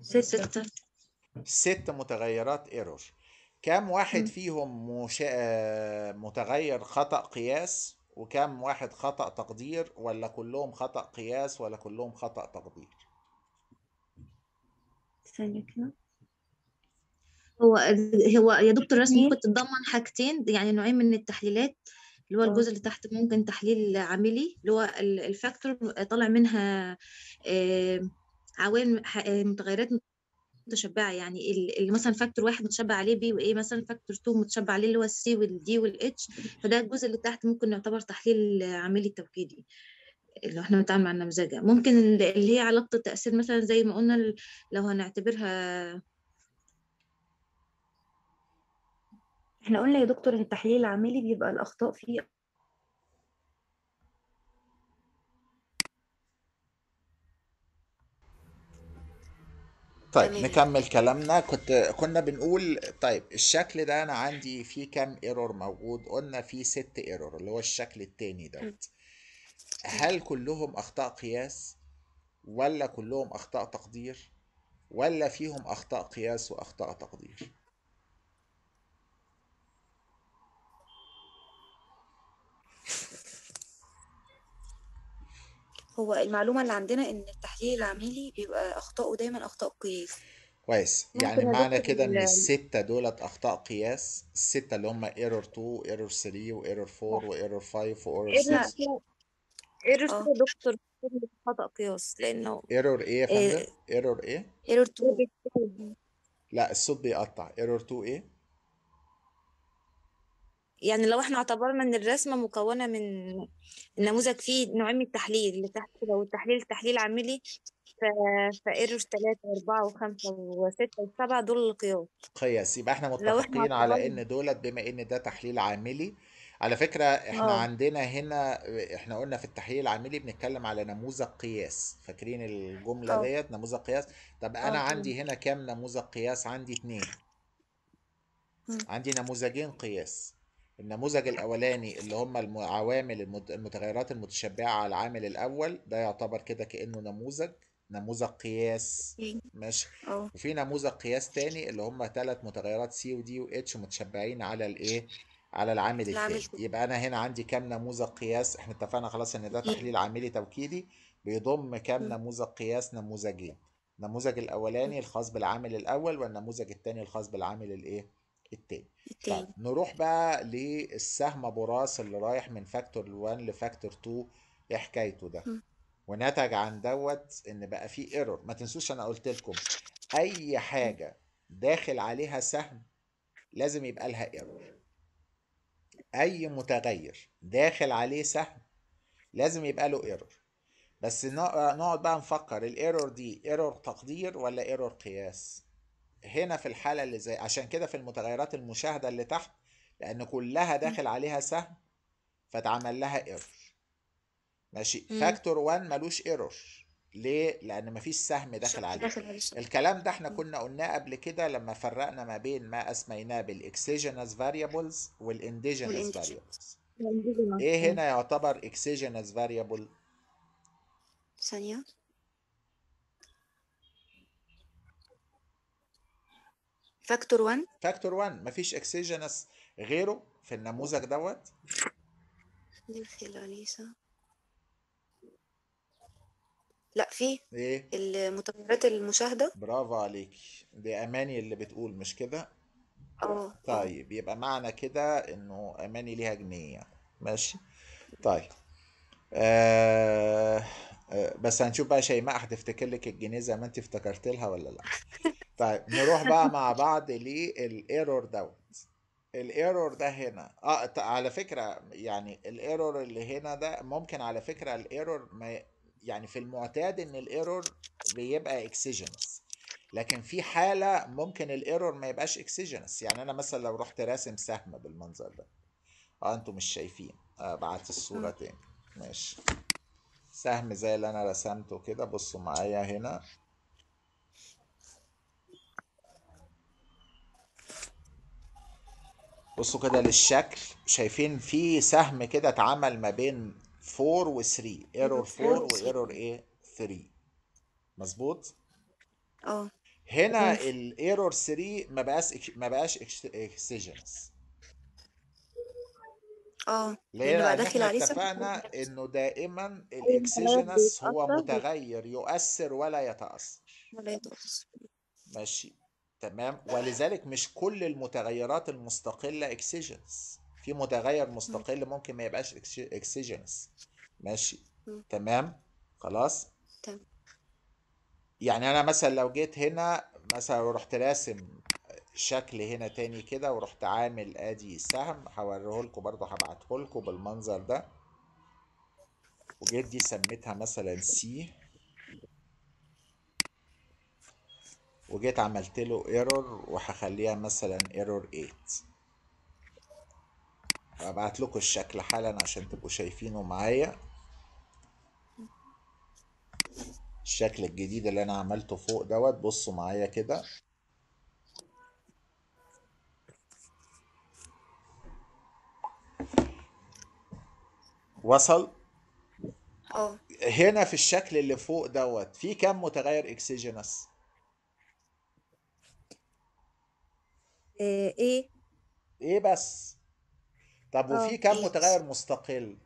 S2: ستة.
S3: ستة.
S1: ست متغيرات error كم واحد
S2: مم.
S1: فيهم مشا... آه، متغير خطأ قياس؟ وكم واحد خطأ تقدير ولا كلهم خطأ قياس ولا كلهم خطأ تقدير؟
S2: ثانية كده.
S3: هو هو يا دكتور الرسم
S2: اتنين
S3: ممكن تتضمن حاجتين يعني نوعين من التحليلات اللي هو
S2: آه.
S3: الجزء اللي تحت ممكن تحليل عاملي اللي هو ال- ال factor طالع منها آه، عوامل ح- متغيرات متشبعة يعني ال- اللي مثلا factor واحد متشبع عليه B و A مثلا factor 2 متشبع عليه اللي هو السي والدي والاتش فده الجزء اللي تحت ممكن يعتبر تحليل عاملي توكيدي. اللي إحنا بنتعامل مع النمذجة ممكن ال- اللي هي علاقة التأثير مثلا زي ما قلنا لو هنعتبرها
S2: إحنا قلنا يا دكتور إن التحليل العاملي بيبقى الأخطاء فيه
S1: طيب
S3: تمام.
S1: نكمل كلامنا. كنت كنا بنقول طيب الشكل ده أنا عندي فيه كام error موجود؟ قلنا فيه ست error اللي هو الشكل التاني دوت. هل كلهم أخطاء قياس؟ ولا كلهم أخطاء تقدير؟ ولا فيهم أخطاء قياس وأخطاء تقدير؟
S2: هو المعلومة اللي عندنا إن التحليل العاملي بيبقى أخطاؤه دايما أخطاء قياس.
S1: كويس. يعني معنى كده إن
S3: ال-
S1: الستة دولت أخطاء قياس الستة اللي هم error 2 error 3 و error 4 و error 5 و
S4: error error
S1: 6
S4: error
S2: آه
S4: يا دكتور خطأ قياس لأنه
S1: error إيه يا فندم؟ error إيه
S2: ايرور 2
S1: لا الصوت بيقطع. error 2 إيه
S4: يعني لو إحنا اعتبرنا إن الرسمة مكونة من النموذج فيه نوعين من التحليل اللي تحت لو التحليل تحليل عاملي ف... ف error ثلاثة وأربعة وخمسة وستة وسبعة دول القياس.
S1: قياس. يبقى
S4: إحنا
S1: متفقين على إن دولت بما إن ده تحليل عاملي على فكرة إحنا
S4: آه.
S1: عندنا هنا إحنا قلنا في التحليل العاملي بنتكلم على نموذج قياس. فاكرين الجملة
S4: آه.
S1: ديت؟ نموذج قياس. طب أنا
S4: تمام
S1: عندي هنا كام نموذج قياس؟ عندي اتنين. عندي نموذجين قياس. النموذج الأولاني اللي هم العوامل المت- المتغيرات المتشبعة على العامل الأول ده يعتبر كده كأنه نموذج نموذج قياس. ماشي.
S2: آه
S1: وفي نموذج قياس تاني اللي هم ثلاث متغيرات سي ودي واتش متشبعين على الإيه؟ على العامل الثاني. يبقى أنا هنا عندي كام نموذج قياس؟ إحنا اتفقنا خلاص إن ده تحليل عاملي توكيدي. بيضم كام. نموذج قياس؟ نموذجين. النموذج الأولاني الخاص بالعامل الأول والنموذج الثاني الخاص بالعامل الإيه؟ التاني. طيب
S2: التاني
S1: نروح بقى للسهم أبو راس اللي رايح من factor 1 ل factor 2 إيه حكايته ده.
S2: مم.
S1: ونتج عن دوت إن بقى في error ما تنسوش أنا قلت لكم أي حاجة داخل عليها سهم لازم يبقى لها error أي متغير داخل عليه سهم لازم يبقى له error بس نق- نقعد بقى نفكر ال error دي error تقدير ولا error قياس؟ هنا في الحالة اللي زي عشان كده في المتغيرات المشاهدة اللي تحت لأن كلها داخل عليها سهم فاتعمل لها error ماشي. factor 1 ملوش error ليه؟ لأن مفيش سهم داخل عليه. الكلام ده إحنا كنا قلناه قبل كده لما فرقنا ما بين ما أسميناه بال exogenous variables
S2: وال
S1: endogenous variables إيه هنا يعتبر exogenous variable
S2: ثانية. factor 1
S1: factor 1 مفيش exogenous غيره في النموذج دوت؟
S2: سهم لا في
S1: إيه؟
S2: المتغيرات المشاهدة.
S1: برافو عليك. دي أماني اللي بتقول مش كده؟
S2: آه آه.
S1: طيب يبقى معنى كده إنه أماني ليها جنيه. ماشي. طيب. آه آه بس هنشوف بقى شيماء هتفتكر لك الجنيه زي ما أنت افتكرت لها ولا لا. طيب نروح بقى مع بعض للايرور دوت ال error ده هنا. آه على فكرة يعني ال error اللي هنا ده ممكن على فكرة ال error ما يعني في المعتاد إن ال error بيبقى exogenous لكن في حالة ممكن ال error ما يبقاش exogenous يعني أنا مثلا لو رحت راسم سهم بالمنظر ده. آه أنتوا مش شايفين. آه بعت الصورة
S2: مم.
S1: تاني. ماشي. سهم زي اللي أنا رسمته كده. بصوا معايا هنا. بصوا كده للشكل شايفين في سهم كده اتعمل ما بين 4 و 3 error 4 و error إيه 3 مظبوط؟
S2: آه.
S1: هنا ال error 3 ما بقاش ما بقاش اكسجنس آه.
S2: لأنه بقى
S1: لأن
S2: داخل عليه سهم
S1: اتفقنا انه دائما ال exogenous هو متغير يؤثر ولا يتأثر.
S2: ولا يتقص
S1: ماشي. تمام؟ ولذلك مش كل المتغيرات المستقلة exogenous في متغير مستقل ممكن ما يبقاش exogenous ماشي. تمام؟ خلاص؟
S2: تمام.
S1: يعني أنا مثلا لو جيت هنا مثلا رحت راسم شكل هنا تاني كده ورحت عامل أدي سهم هوريه لكم برضه هبعته لكم بالمنظر ده. وجيت دي سميتها مثلا C وجيت عملت له error وهخليها مثلا error 8 وابعت لكم الشكل حالا عشان تبقوا شايفينه معايا. الشكل الجديد اللي أنا عملته فوق دوت بصوا معايا كده. وصل؟
S2: آه.
S1: هنا في الشكل اللي فوق دوت في كم متغير exogenous
S4: آه، إيه؟
S1: إيه بس؟ طب
S4: آه
S1: وفي كم
S2: إيه.
S1: متغير مستقل؟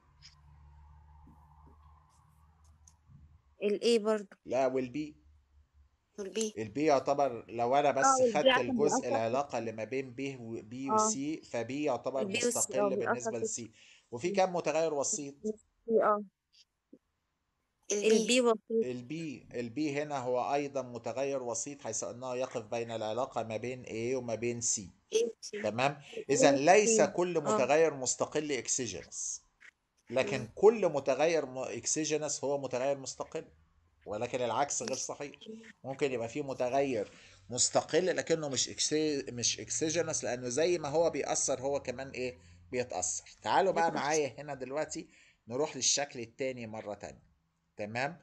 S4: الإيه برضه
S1: لا والبي
S2: والبي
S1: البي يعتبر لو أنا بس
S4: آه والبي
S1: خدت الجزء
S4: بيأثر
S1: العلاقة اللي ما بين ب وبي
S4: آه.
S1: وسي فبي يعتبر
S4: البي والسي آه
S1: مستقل
S4: بيأثر في
S1: لسي وفي كم متغير وسيط؟
S4: آه.
S2: البي
S4: البي وسيط.
S1: البي البي هنا هو أيضا متغير وسيط حيث انه يقف بين العلاقة ما بين A وما بين C. تمام؟ اذا ليس
S4: آه.
S1: كل متغير مستقل exogenous لكن كل متغير exogenous هو متغير مستقل ولكن العكس غير صحيح. ممكن يبقى فيه متغير مستقل لكنه مش exo... مش exogenous لأنه زي ما هو بيأثر هو كمان إيه؟ بيتأثر. تعالوا بقى معايا هنا دلوقتي نروح للشكل التاني مرة تانية. تمام؟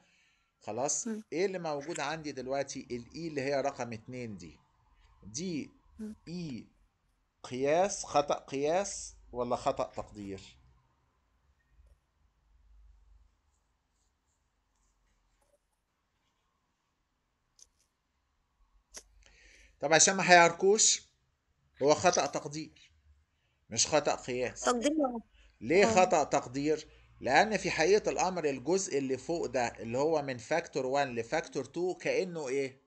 S1: خلاص؟
S4: مم.
S1: إيه اللي موجود عندي دلوقتي؟ ال E اللي هي رقم اتنين دي. دي. اي قياس خطأ قياس ولا خطأ تقدير؟ طب عشان ما هيعركوش هو خطأ تقدير مش خطأ قياس.
S4: تقدير.
S1: ليه
S4: آه.
S1: خطأ تقدير؟ لأن في حقيقة الأمر الجزء اللي فوق ده اللي هو من factor 1 ل factor 2 كأنه إيه؟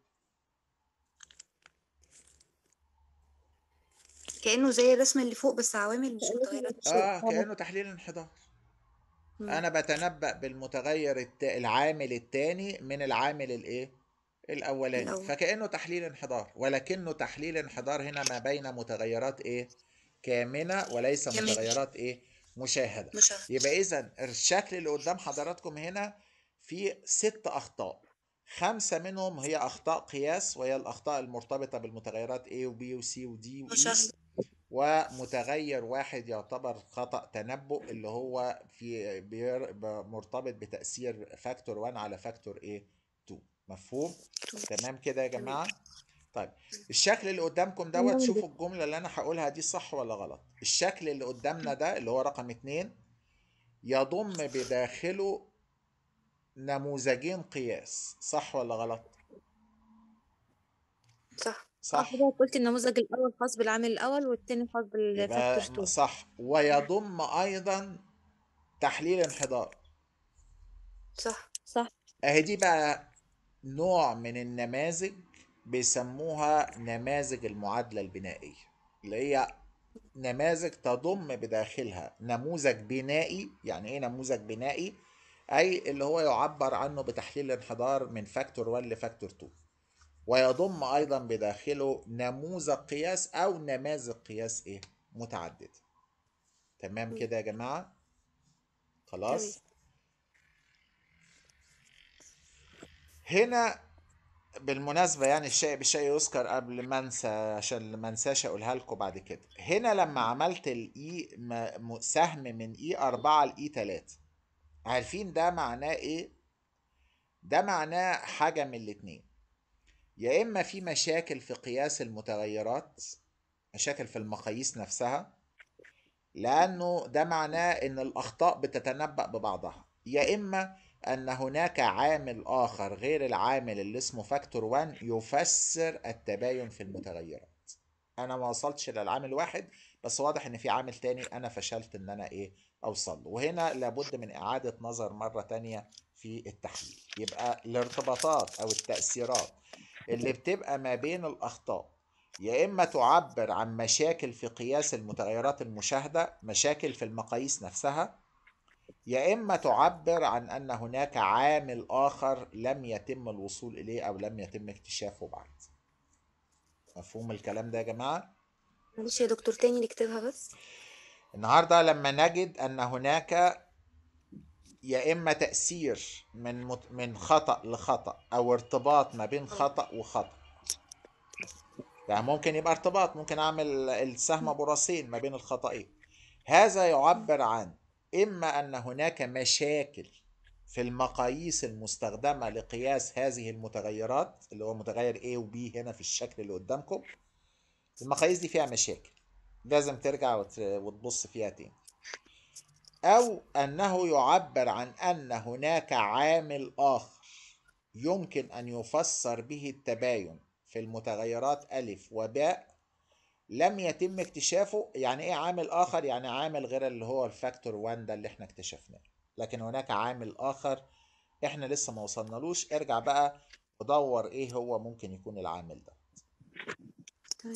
S2: كأنه زي الرسم اللي فوق بس عوامل مش متغيرات
S1: آه
S4: آه
S1: كأنه تحليل انحدار
S4: مم.
S1: أنا بتنبأ بالمتغير الت... العامل الثاني من العامل الإيه؟ الأولاني
S2: الأول
S1: فكأنه تحليل انحدار ولكنه تحليل انحدار هنا ما بين متغيرات إيه؟ كامنة وليس. متغيرات إيه؟ مشاهدة.
S2: مشاهد
S1: يبقى اذا الشكل اللي قدام حضراتكم هنا فيه ست أخطاء. خمسة منهم هي أخطاء قياس وهي الأخطاء المرتبطة بالمتغيرات A و B و C و D و E. ومتغير واحد يعتبر خطأ تنبؤ اللي هو في مرتبط بتأثير factor 1 على factor A 2 مفهوم؟ تمام. كده يا جماعة؟ طيب الشكل اللي قدامكم دوت شوفوا الجملة اللي أنا هقولها دي صح ولا غلط. الشكل اللي قدامنا ده اللي هو رقم اتنين يضم بداخله نموذجين قياس. صح ولا غلط؟
S2: صح.
S1: صح.
S4: حضرتك قلت النموذج الأول خاص بالعامل الأول والتاني خاص بال factor
S1: يبقى
S4: 2
S1: صح. ويضم أيضا تحليل انحدار.
S2: صح.
S4: صح.
S1: أهي دي بقى نوع من النماذج بيسموها نماذج المعادلة البنائية اللي هي نماذج تضم بداخلها نموذج بنائي. يعني إيه نموذج بنائي؟ أي اللي هو يعبر عنه بتحليل الانحدار من factor 1 ل factor 2 ويضم أيضا بداخله نموذج قياس أو نماذج قياس إيه؟ متعددة تمام كده يا جماعة؟ خلاص. هنا بالمناسبة يعني الشيء بالشيء يذكر قبل ما انسى عشان ما انساش أقولها لكم بعد كده. هنا لما عملت ال e م- سهم من e 4 ل e 3 عارفين ده معناه إيه؟ ده معناه حاجة من الاتنين. يا إما في مشاكل في قياس المتغيرات مشاكل في المقاييس نفسها لأنه ده معناه إن الأخطاء بتتنبأ ببعضها. يا إما أن هناك عامل آخر غير العامل اللي اسمه فاكتور 1 يفسر التباين في المتغيرات. أنا ما وصلتش للعامل واحد بس واضح إن في عامل تاني أنا فشلت إن أنا إيه أوصل له. وهنا لابد من إعادة نظر مرة تانية في التحليل. يبقى الارتباطات أو التأثيرات اللي بتبقى ما بين الأخطاء يا إما تعبر عن مشاكل في قياس المتغيرات المشاهدة مشاكل في المقاييس نفسها يا إما تعبر عن أن هناك عامل آخر لم يتم الوصول إليه أو لم يتم اكتشافه بعد. مفهوم الكلام ده يا جماعة؟
S2: معلش يا دكتور تاني نكتبها بس.
S1: النهارده لما نجد أن هناك يا إما تأثير من مت... من خطأ لخطأ أو ارتباط ما بين خطأ وخطأ. يعني ممكن يبقى ارتباط ممكن أعمل السهم ابو راسين ما بين الخطأين هذا يعبر عن إما أن هناك مشاكل في المقاييس المستخدمة لقياس هذه المتغيرات اللي هو متغير A و B هنا في الشكل اللي قدامكم المقاييس دي فيها مشاكل لازم ترجع وت- وتبص فيها تاني. أو أنه يعبر عن أن هناك عامل آخر يمكن أن يفسر به التباين في المتغيرات ألف وباء لم يتم اكتشافه يعني إيه عامل آخر؟ يعني عامل غير اللي هو الفاكتور 1 ده اللي إحنا اكتشفناه. لكن هناك عامل آخر إحنا لسه ما وصلنالوش. ارجع بقى ودور إيه هو ممكن يكون العامل ده.
S4: تمام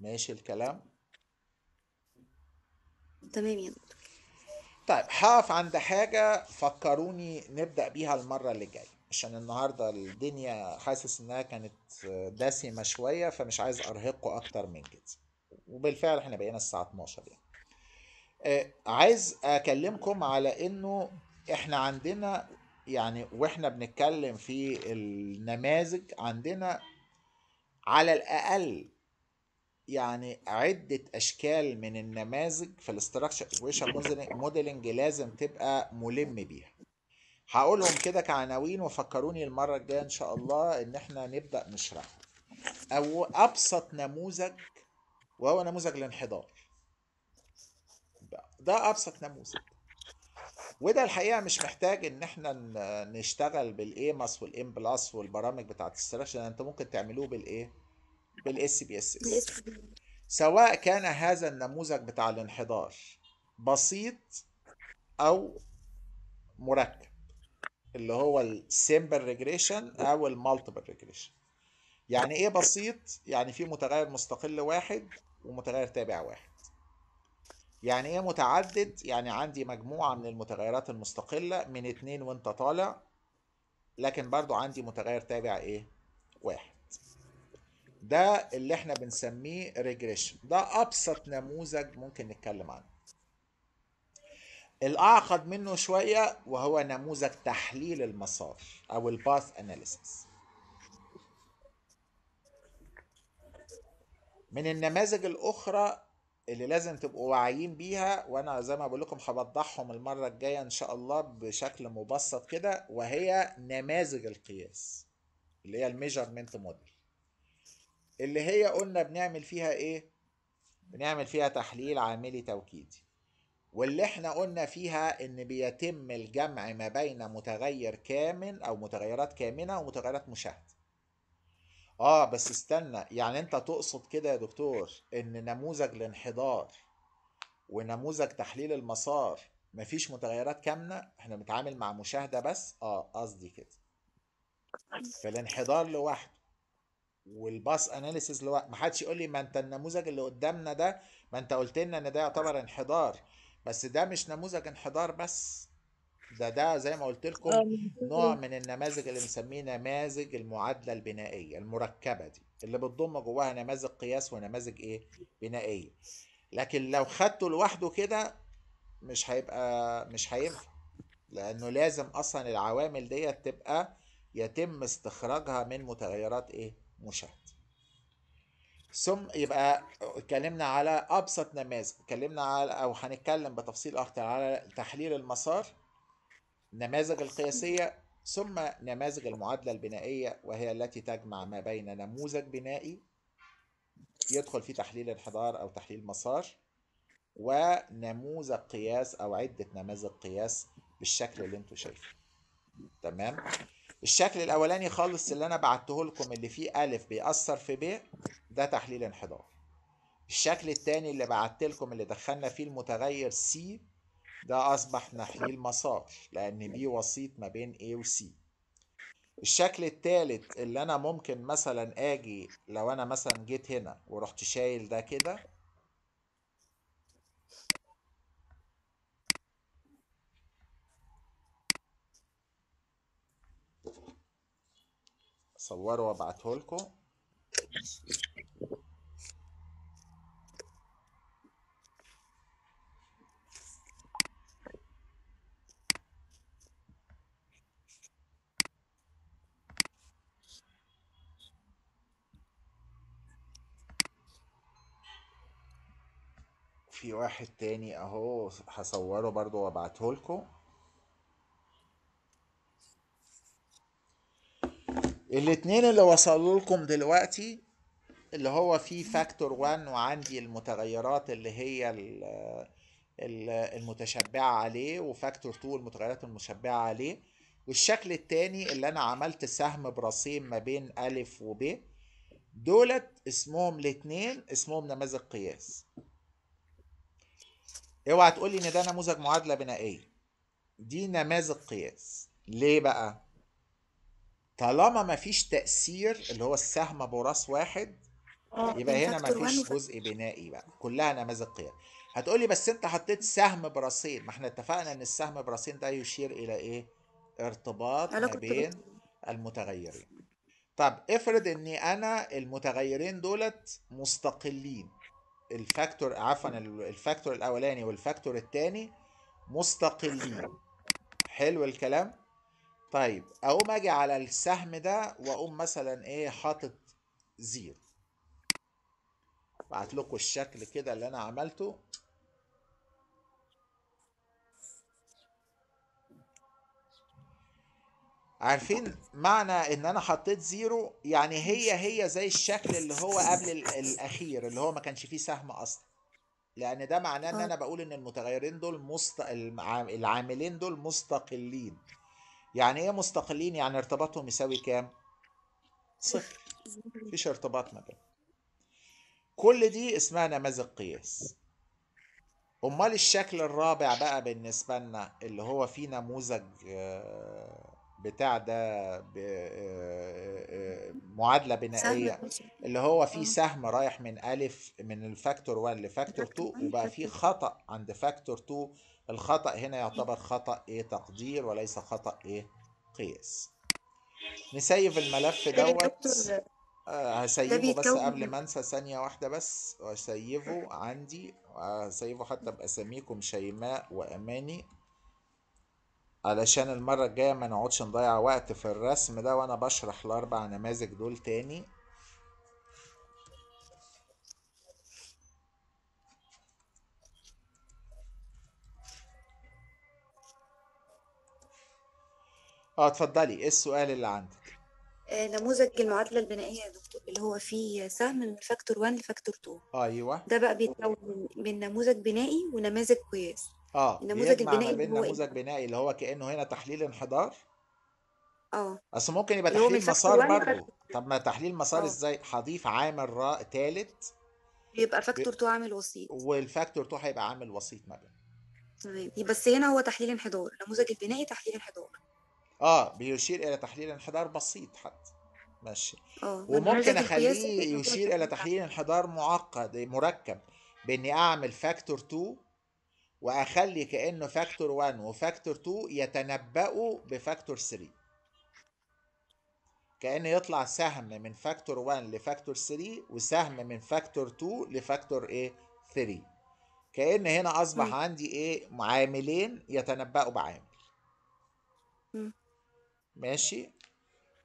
S1: ماشي الكلام؟
S4: تمام يا دكتور.
S1: طيب هقف عند حاجة فكروني نبدأ بيها المرة اللي جاية. عشان النهاردة الدنيا حاسس إنها كانت دسمة شوية فمش عايز ارهقكم أكتر من كده. وبالفعل إحنا بقينا الساعة 12 يعني. آه، عايز أكلمكم على إنه إحنا عندنا يعني وإحنا بنتكلم في النماذج عندنا على الأقل يعني عدة أشكال من النماذج في ال structural equation modeling لازم تبقى ملم بيها. هقولهم كده كعناوين وفكروني المرة الجاية إن شاء الله إن إحنا نبدأ نشرحهم أو أبسط نموذج وهو نموذج الانحدار. ده أبسط نموذج. وده الحقيقة مش محتاج إن إحنا ن- نشتغل بال AMOS وال Mplus والبرامج بتاعت ال structural أنت ممكن تعملوه بالإيه؟ بال SPSS. سواء كان هذا النموذج بتاع الانحدار بسيط أو مركب. اللي هو ال simple regression أو ال multiple regression يعني إيه بسيط؟ يعني في متغير مستقل واحد ومتغير تابع واحد. يعني إيه متعدد؟ يعني عندي مجموعة من المتغيرات المستقلة من اتنين وإنت طالع لكن برضو عندي متغير تابع إيه؟ واحد. ده اللي إحنا بنسميه regression ده أبسط نموذج ممكن نتكلم عنه. الأعقد منه شوية وهو نموذج تحليل المسار أو ال path analysis من النماذج الأخرى اللي لازم تبقوا واعيين بيها وأنا زي ما بقول لكم هوضحهم المرة الجاية إن شاء الله بشكل مبسط كده وهي نماذج القياس اللي هي الميجرمنت موديل. اللي هي قلنا بنعمل فيها إيه؟ بنعمل فيها تحليل عاملي توكيدي. واللي إحنا قلنا فيها إن بيتم الجمع ما بين متغير كامن أو متغيرات كامنة ومتغيرات مشاهدة. آه بس استنى يعني أنت تقصد كده يا دكتور إن نموذج الانحدار ونموذج تحليل المسار مفيش متغيرات كامنة؟ إحنا بنتعامل مع مشاهدة بس؟ آه قصدي كده. فالانحدار لوحده والباس اناليسيس لوحده. ما حدش يقول لي ما أنت النموذج اللي قدامنا ده ما أنت قلت لنا إن ده يعتبر انحدار. بس ده مش نموذج انحدار بس. ده ده زي ما قلت لكم نوع من النماذج اللي بنسميه نماذج المعادلة البنائية المركبة دي اللي بتضم جواها نماذج قياس ونماذج إيه؟ بنائية. لكن لو خدته لوحده كده مش هيبقى مش هينفع. لأنه لازم أصلا العوامل ديت تبقى يتم استخراجها من متغيرات إيه؟ مشاهدة. ثم يبقى اتكلمنا على أبسط نماذج. اتكلمنا على أو هنتكلم بتفصيل أكتر على تحليل المسار النماذج القياسية ثم نماذج المعادلة البنائية وهي التي تجمع ما بين نموذج بنائي يدخل في تحليل انحدار أو تحليل مسار ونموذج قياس أو عدة نماذج قياس بالشكل اللي أنتم شايفينه. تمام؟ الشكل الأولاني خالص اللي أنا بعته لكم اللي فيه ألف بيأثر في ب ده تحليل انحدار. الشكل التاني اللي بعت لكم اللي دخلنا فيه المتغير سي ده أصبح تحليل مسار لأن بي وسيط ما بين A و C. الشكل التالت اللي أنا ممكن مثلا آجي لو أنا مثلا جيت هنا ورحت شايل ده كده. صوره وأبعته لكم. في واحد تاني اهو هصوره برضو وابعته لكم الاتنين اللي وصلوا لكم دلوقتي اللي هو فيه factor 1 وعندي المتغيرات اللي هي ال- ال- المتشبعة عليه و factor 2 المتغيرات المشبعة عليه. والشكل التاني اللي أنا عملت سهم براسين ما بين ألف وب دولت اسمهم الاتنين اسمهم نماذج قياس. اوعى تقولي إن ده نموذج معادلة بنائية. دي نماذج قياس. ليه بقى؟ طالما مفيش تأثير اللي هو السهم براس واحد
S2: آه
S1: يبقى هنا مفيش
S2: 1
S1: جزء بنائي بقى كلها نماذج قياس هتقولي بس أنت حطيت سهم براسين ما إحنا اتفقنا إن السهم براسين ده يشير إلى إيه؟ ارتباط ما بين المتغيرين. طب افرض إني أنا المتغيرين دولت مستقلين ال factor عفوا ال factor الأولاني وال factor الثاني مستقلين. حلو الكلام؟ طيب أقوم أجي على السهم ده وأقوم مثلا إيه حاطط zero. بعت لكم الشكل كده اللي أنا عملته. عارفين معنى إن أنا حطيت زيرو؟ يعني هي هي زي الشكل اللي هو قبل ال- الأخير اللي هو ما كانش فيه سهم أصلا. لأن ده معناه إن
S2: آه.
S1: أنا بقول إن المتغيرين دول مست... العاملين دول مستقلين. يعني إيه مستقلين؟ يعني ارتباطهم يساوي كام؟ صفر. مفيش ارتباط ما بينهم. كل دي اسمها نماذج قياس. أمال الشكل الرابع بقى بالنسبة لنا اللي هو فيه نموذج آه، بتاع ده ب- آه، آه، معادلة
S2: بنائية
S1: اللي هو فيه سهم رايح من ألف من ال factor 1 ل factor 2 وبقى فيه خطأ عند factor 2 الخطأ هنا يعتبر خطأ إيه؟ تقدير وليس خطأ إيه؟ قياس. ن
S2: save الملف
S1: دوت آه، هسيبه بس قبل ما انسى ثانية واحدة بس. واسيبه عندي هسيبه حتى بأساميكم شيماء وأماني. علشان المرة الجاية ما نقعدش نضيع وقت في الرسم ده وأنا بشرح الأربع نماذج دول تاني. آه اتفضلي. إيه السؤال اللي عندك؟
S2: آه، نموذج المعادلة البنائية يا دكتور اللي هو فيه سهم من factor 1 ل factor 2
S1: أيوه.
S2: ده بقى بيتكون من نموذج بنائي ونماذج قياس.
S1: آه
S2: النموذج البنائي
S1: بين
S2: هو إيه؟
S1: نموذج بنائي اللي هو كأنه هنا تحليل انحدار؟
S2: آه.
S1: اصل ممكن يبقى تحليل مسار
S2: 1
S1: برضو.
S2: ل factor
S1: طب ما تحليل مسار
S2: آه.
S1: إزاي؟ هضيف عامل راء تالت.
S2: بيبقى
S1: ب...
S2: factor 2 عامل وسيط.
S1: وال factor 2 هيبقى عامل وسيط ما بينهم.
S2: تمام. بس هنا هو تحليل انحدار. النموذج البنائي تحليل انحدار.
S1: آه بيشير إلى تحليل انحدار بسيط حتى. ماشي.
S2: آه
S1: وممكن
S2: أخليه
S1: يشير إلى
S2: تحليل
S1: انحدار معقد مركب بإني أعمل factor 2 وأخلي كأنه factor 1 و factor 2 يتنبأوا ب factor 3 كأن يطلع سهم من factor 1 ل factor 3 وسهم من factor 2 ل factor إيه 3 كأن هنا أصبح
S2: مم.
S1: عندي إيه؟ عاملين يتنبأوا بعامل.
S2: مم.
S1: ماشي.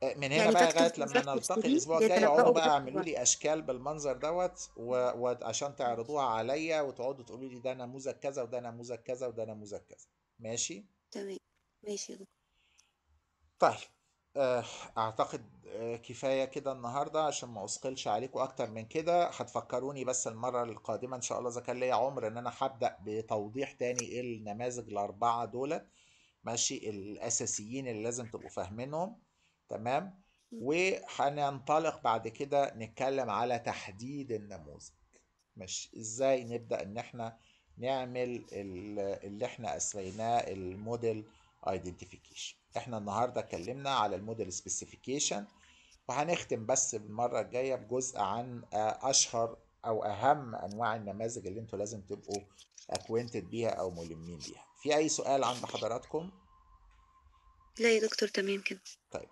S1: آه، من هنا
S2: يعني
S1: بقى
S2: 2
S1: لما نلتقي
S2: 3
S1: الأسبوع الجاي اقعدوا بقى أعملوا
S2: 1
S1: لي أشكال بالمنظر دوت و- وعشان تعرضوها عليا وتقعدوا تقولوا لي ده نموذج كذا وده نموذج كذا وده نموذج كذا. ماشي؟
S2: تمام. ماشي
S1: طيب. آه، أعتقد آه، كفاية كده النهاردة عشان ما أثقلش عليكم أكتر من كده. هتفكروني بس المرة القادمة إن شاء الله إذا كان ليا عمر إن أنا هبدأ بتوضيح تاني إيه النماذج الأربعة دولت. ماشي الأساسيين اللي لازم تبقوا فاهمينهم تمام؟ وهننطلق بعد كده نتكلم على تحديد النموذج. مش إزاي نبدأ إن إحنا نعمل ال- اللي إحنا أسميناه ال model identification إحنا النهارده اتكلمنا على ال model specification وهنختم بس المرة الجاية بجزء عن آه، أشهر أو أهم أنواع النماذج اللي أنتوا لازم تبقوا اكوينتد بيها أو ملمين بيها. في أي سؤال عند حضراتكم؟
S2: لا يا دكتور تمام كده.
S1: طيب.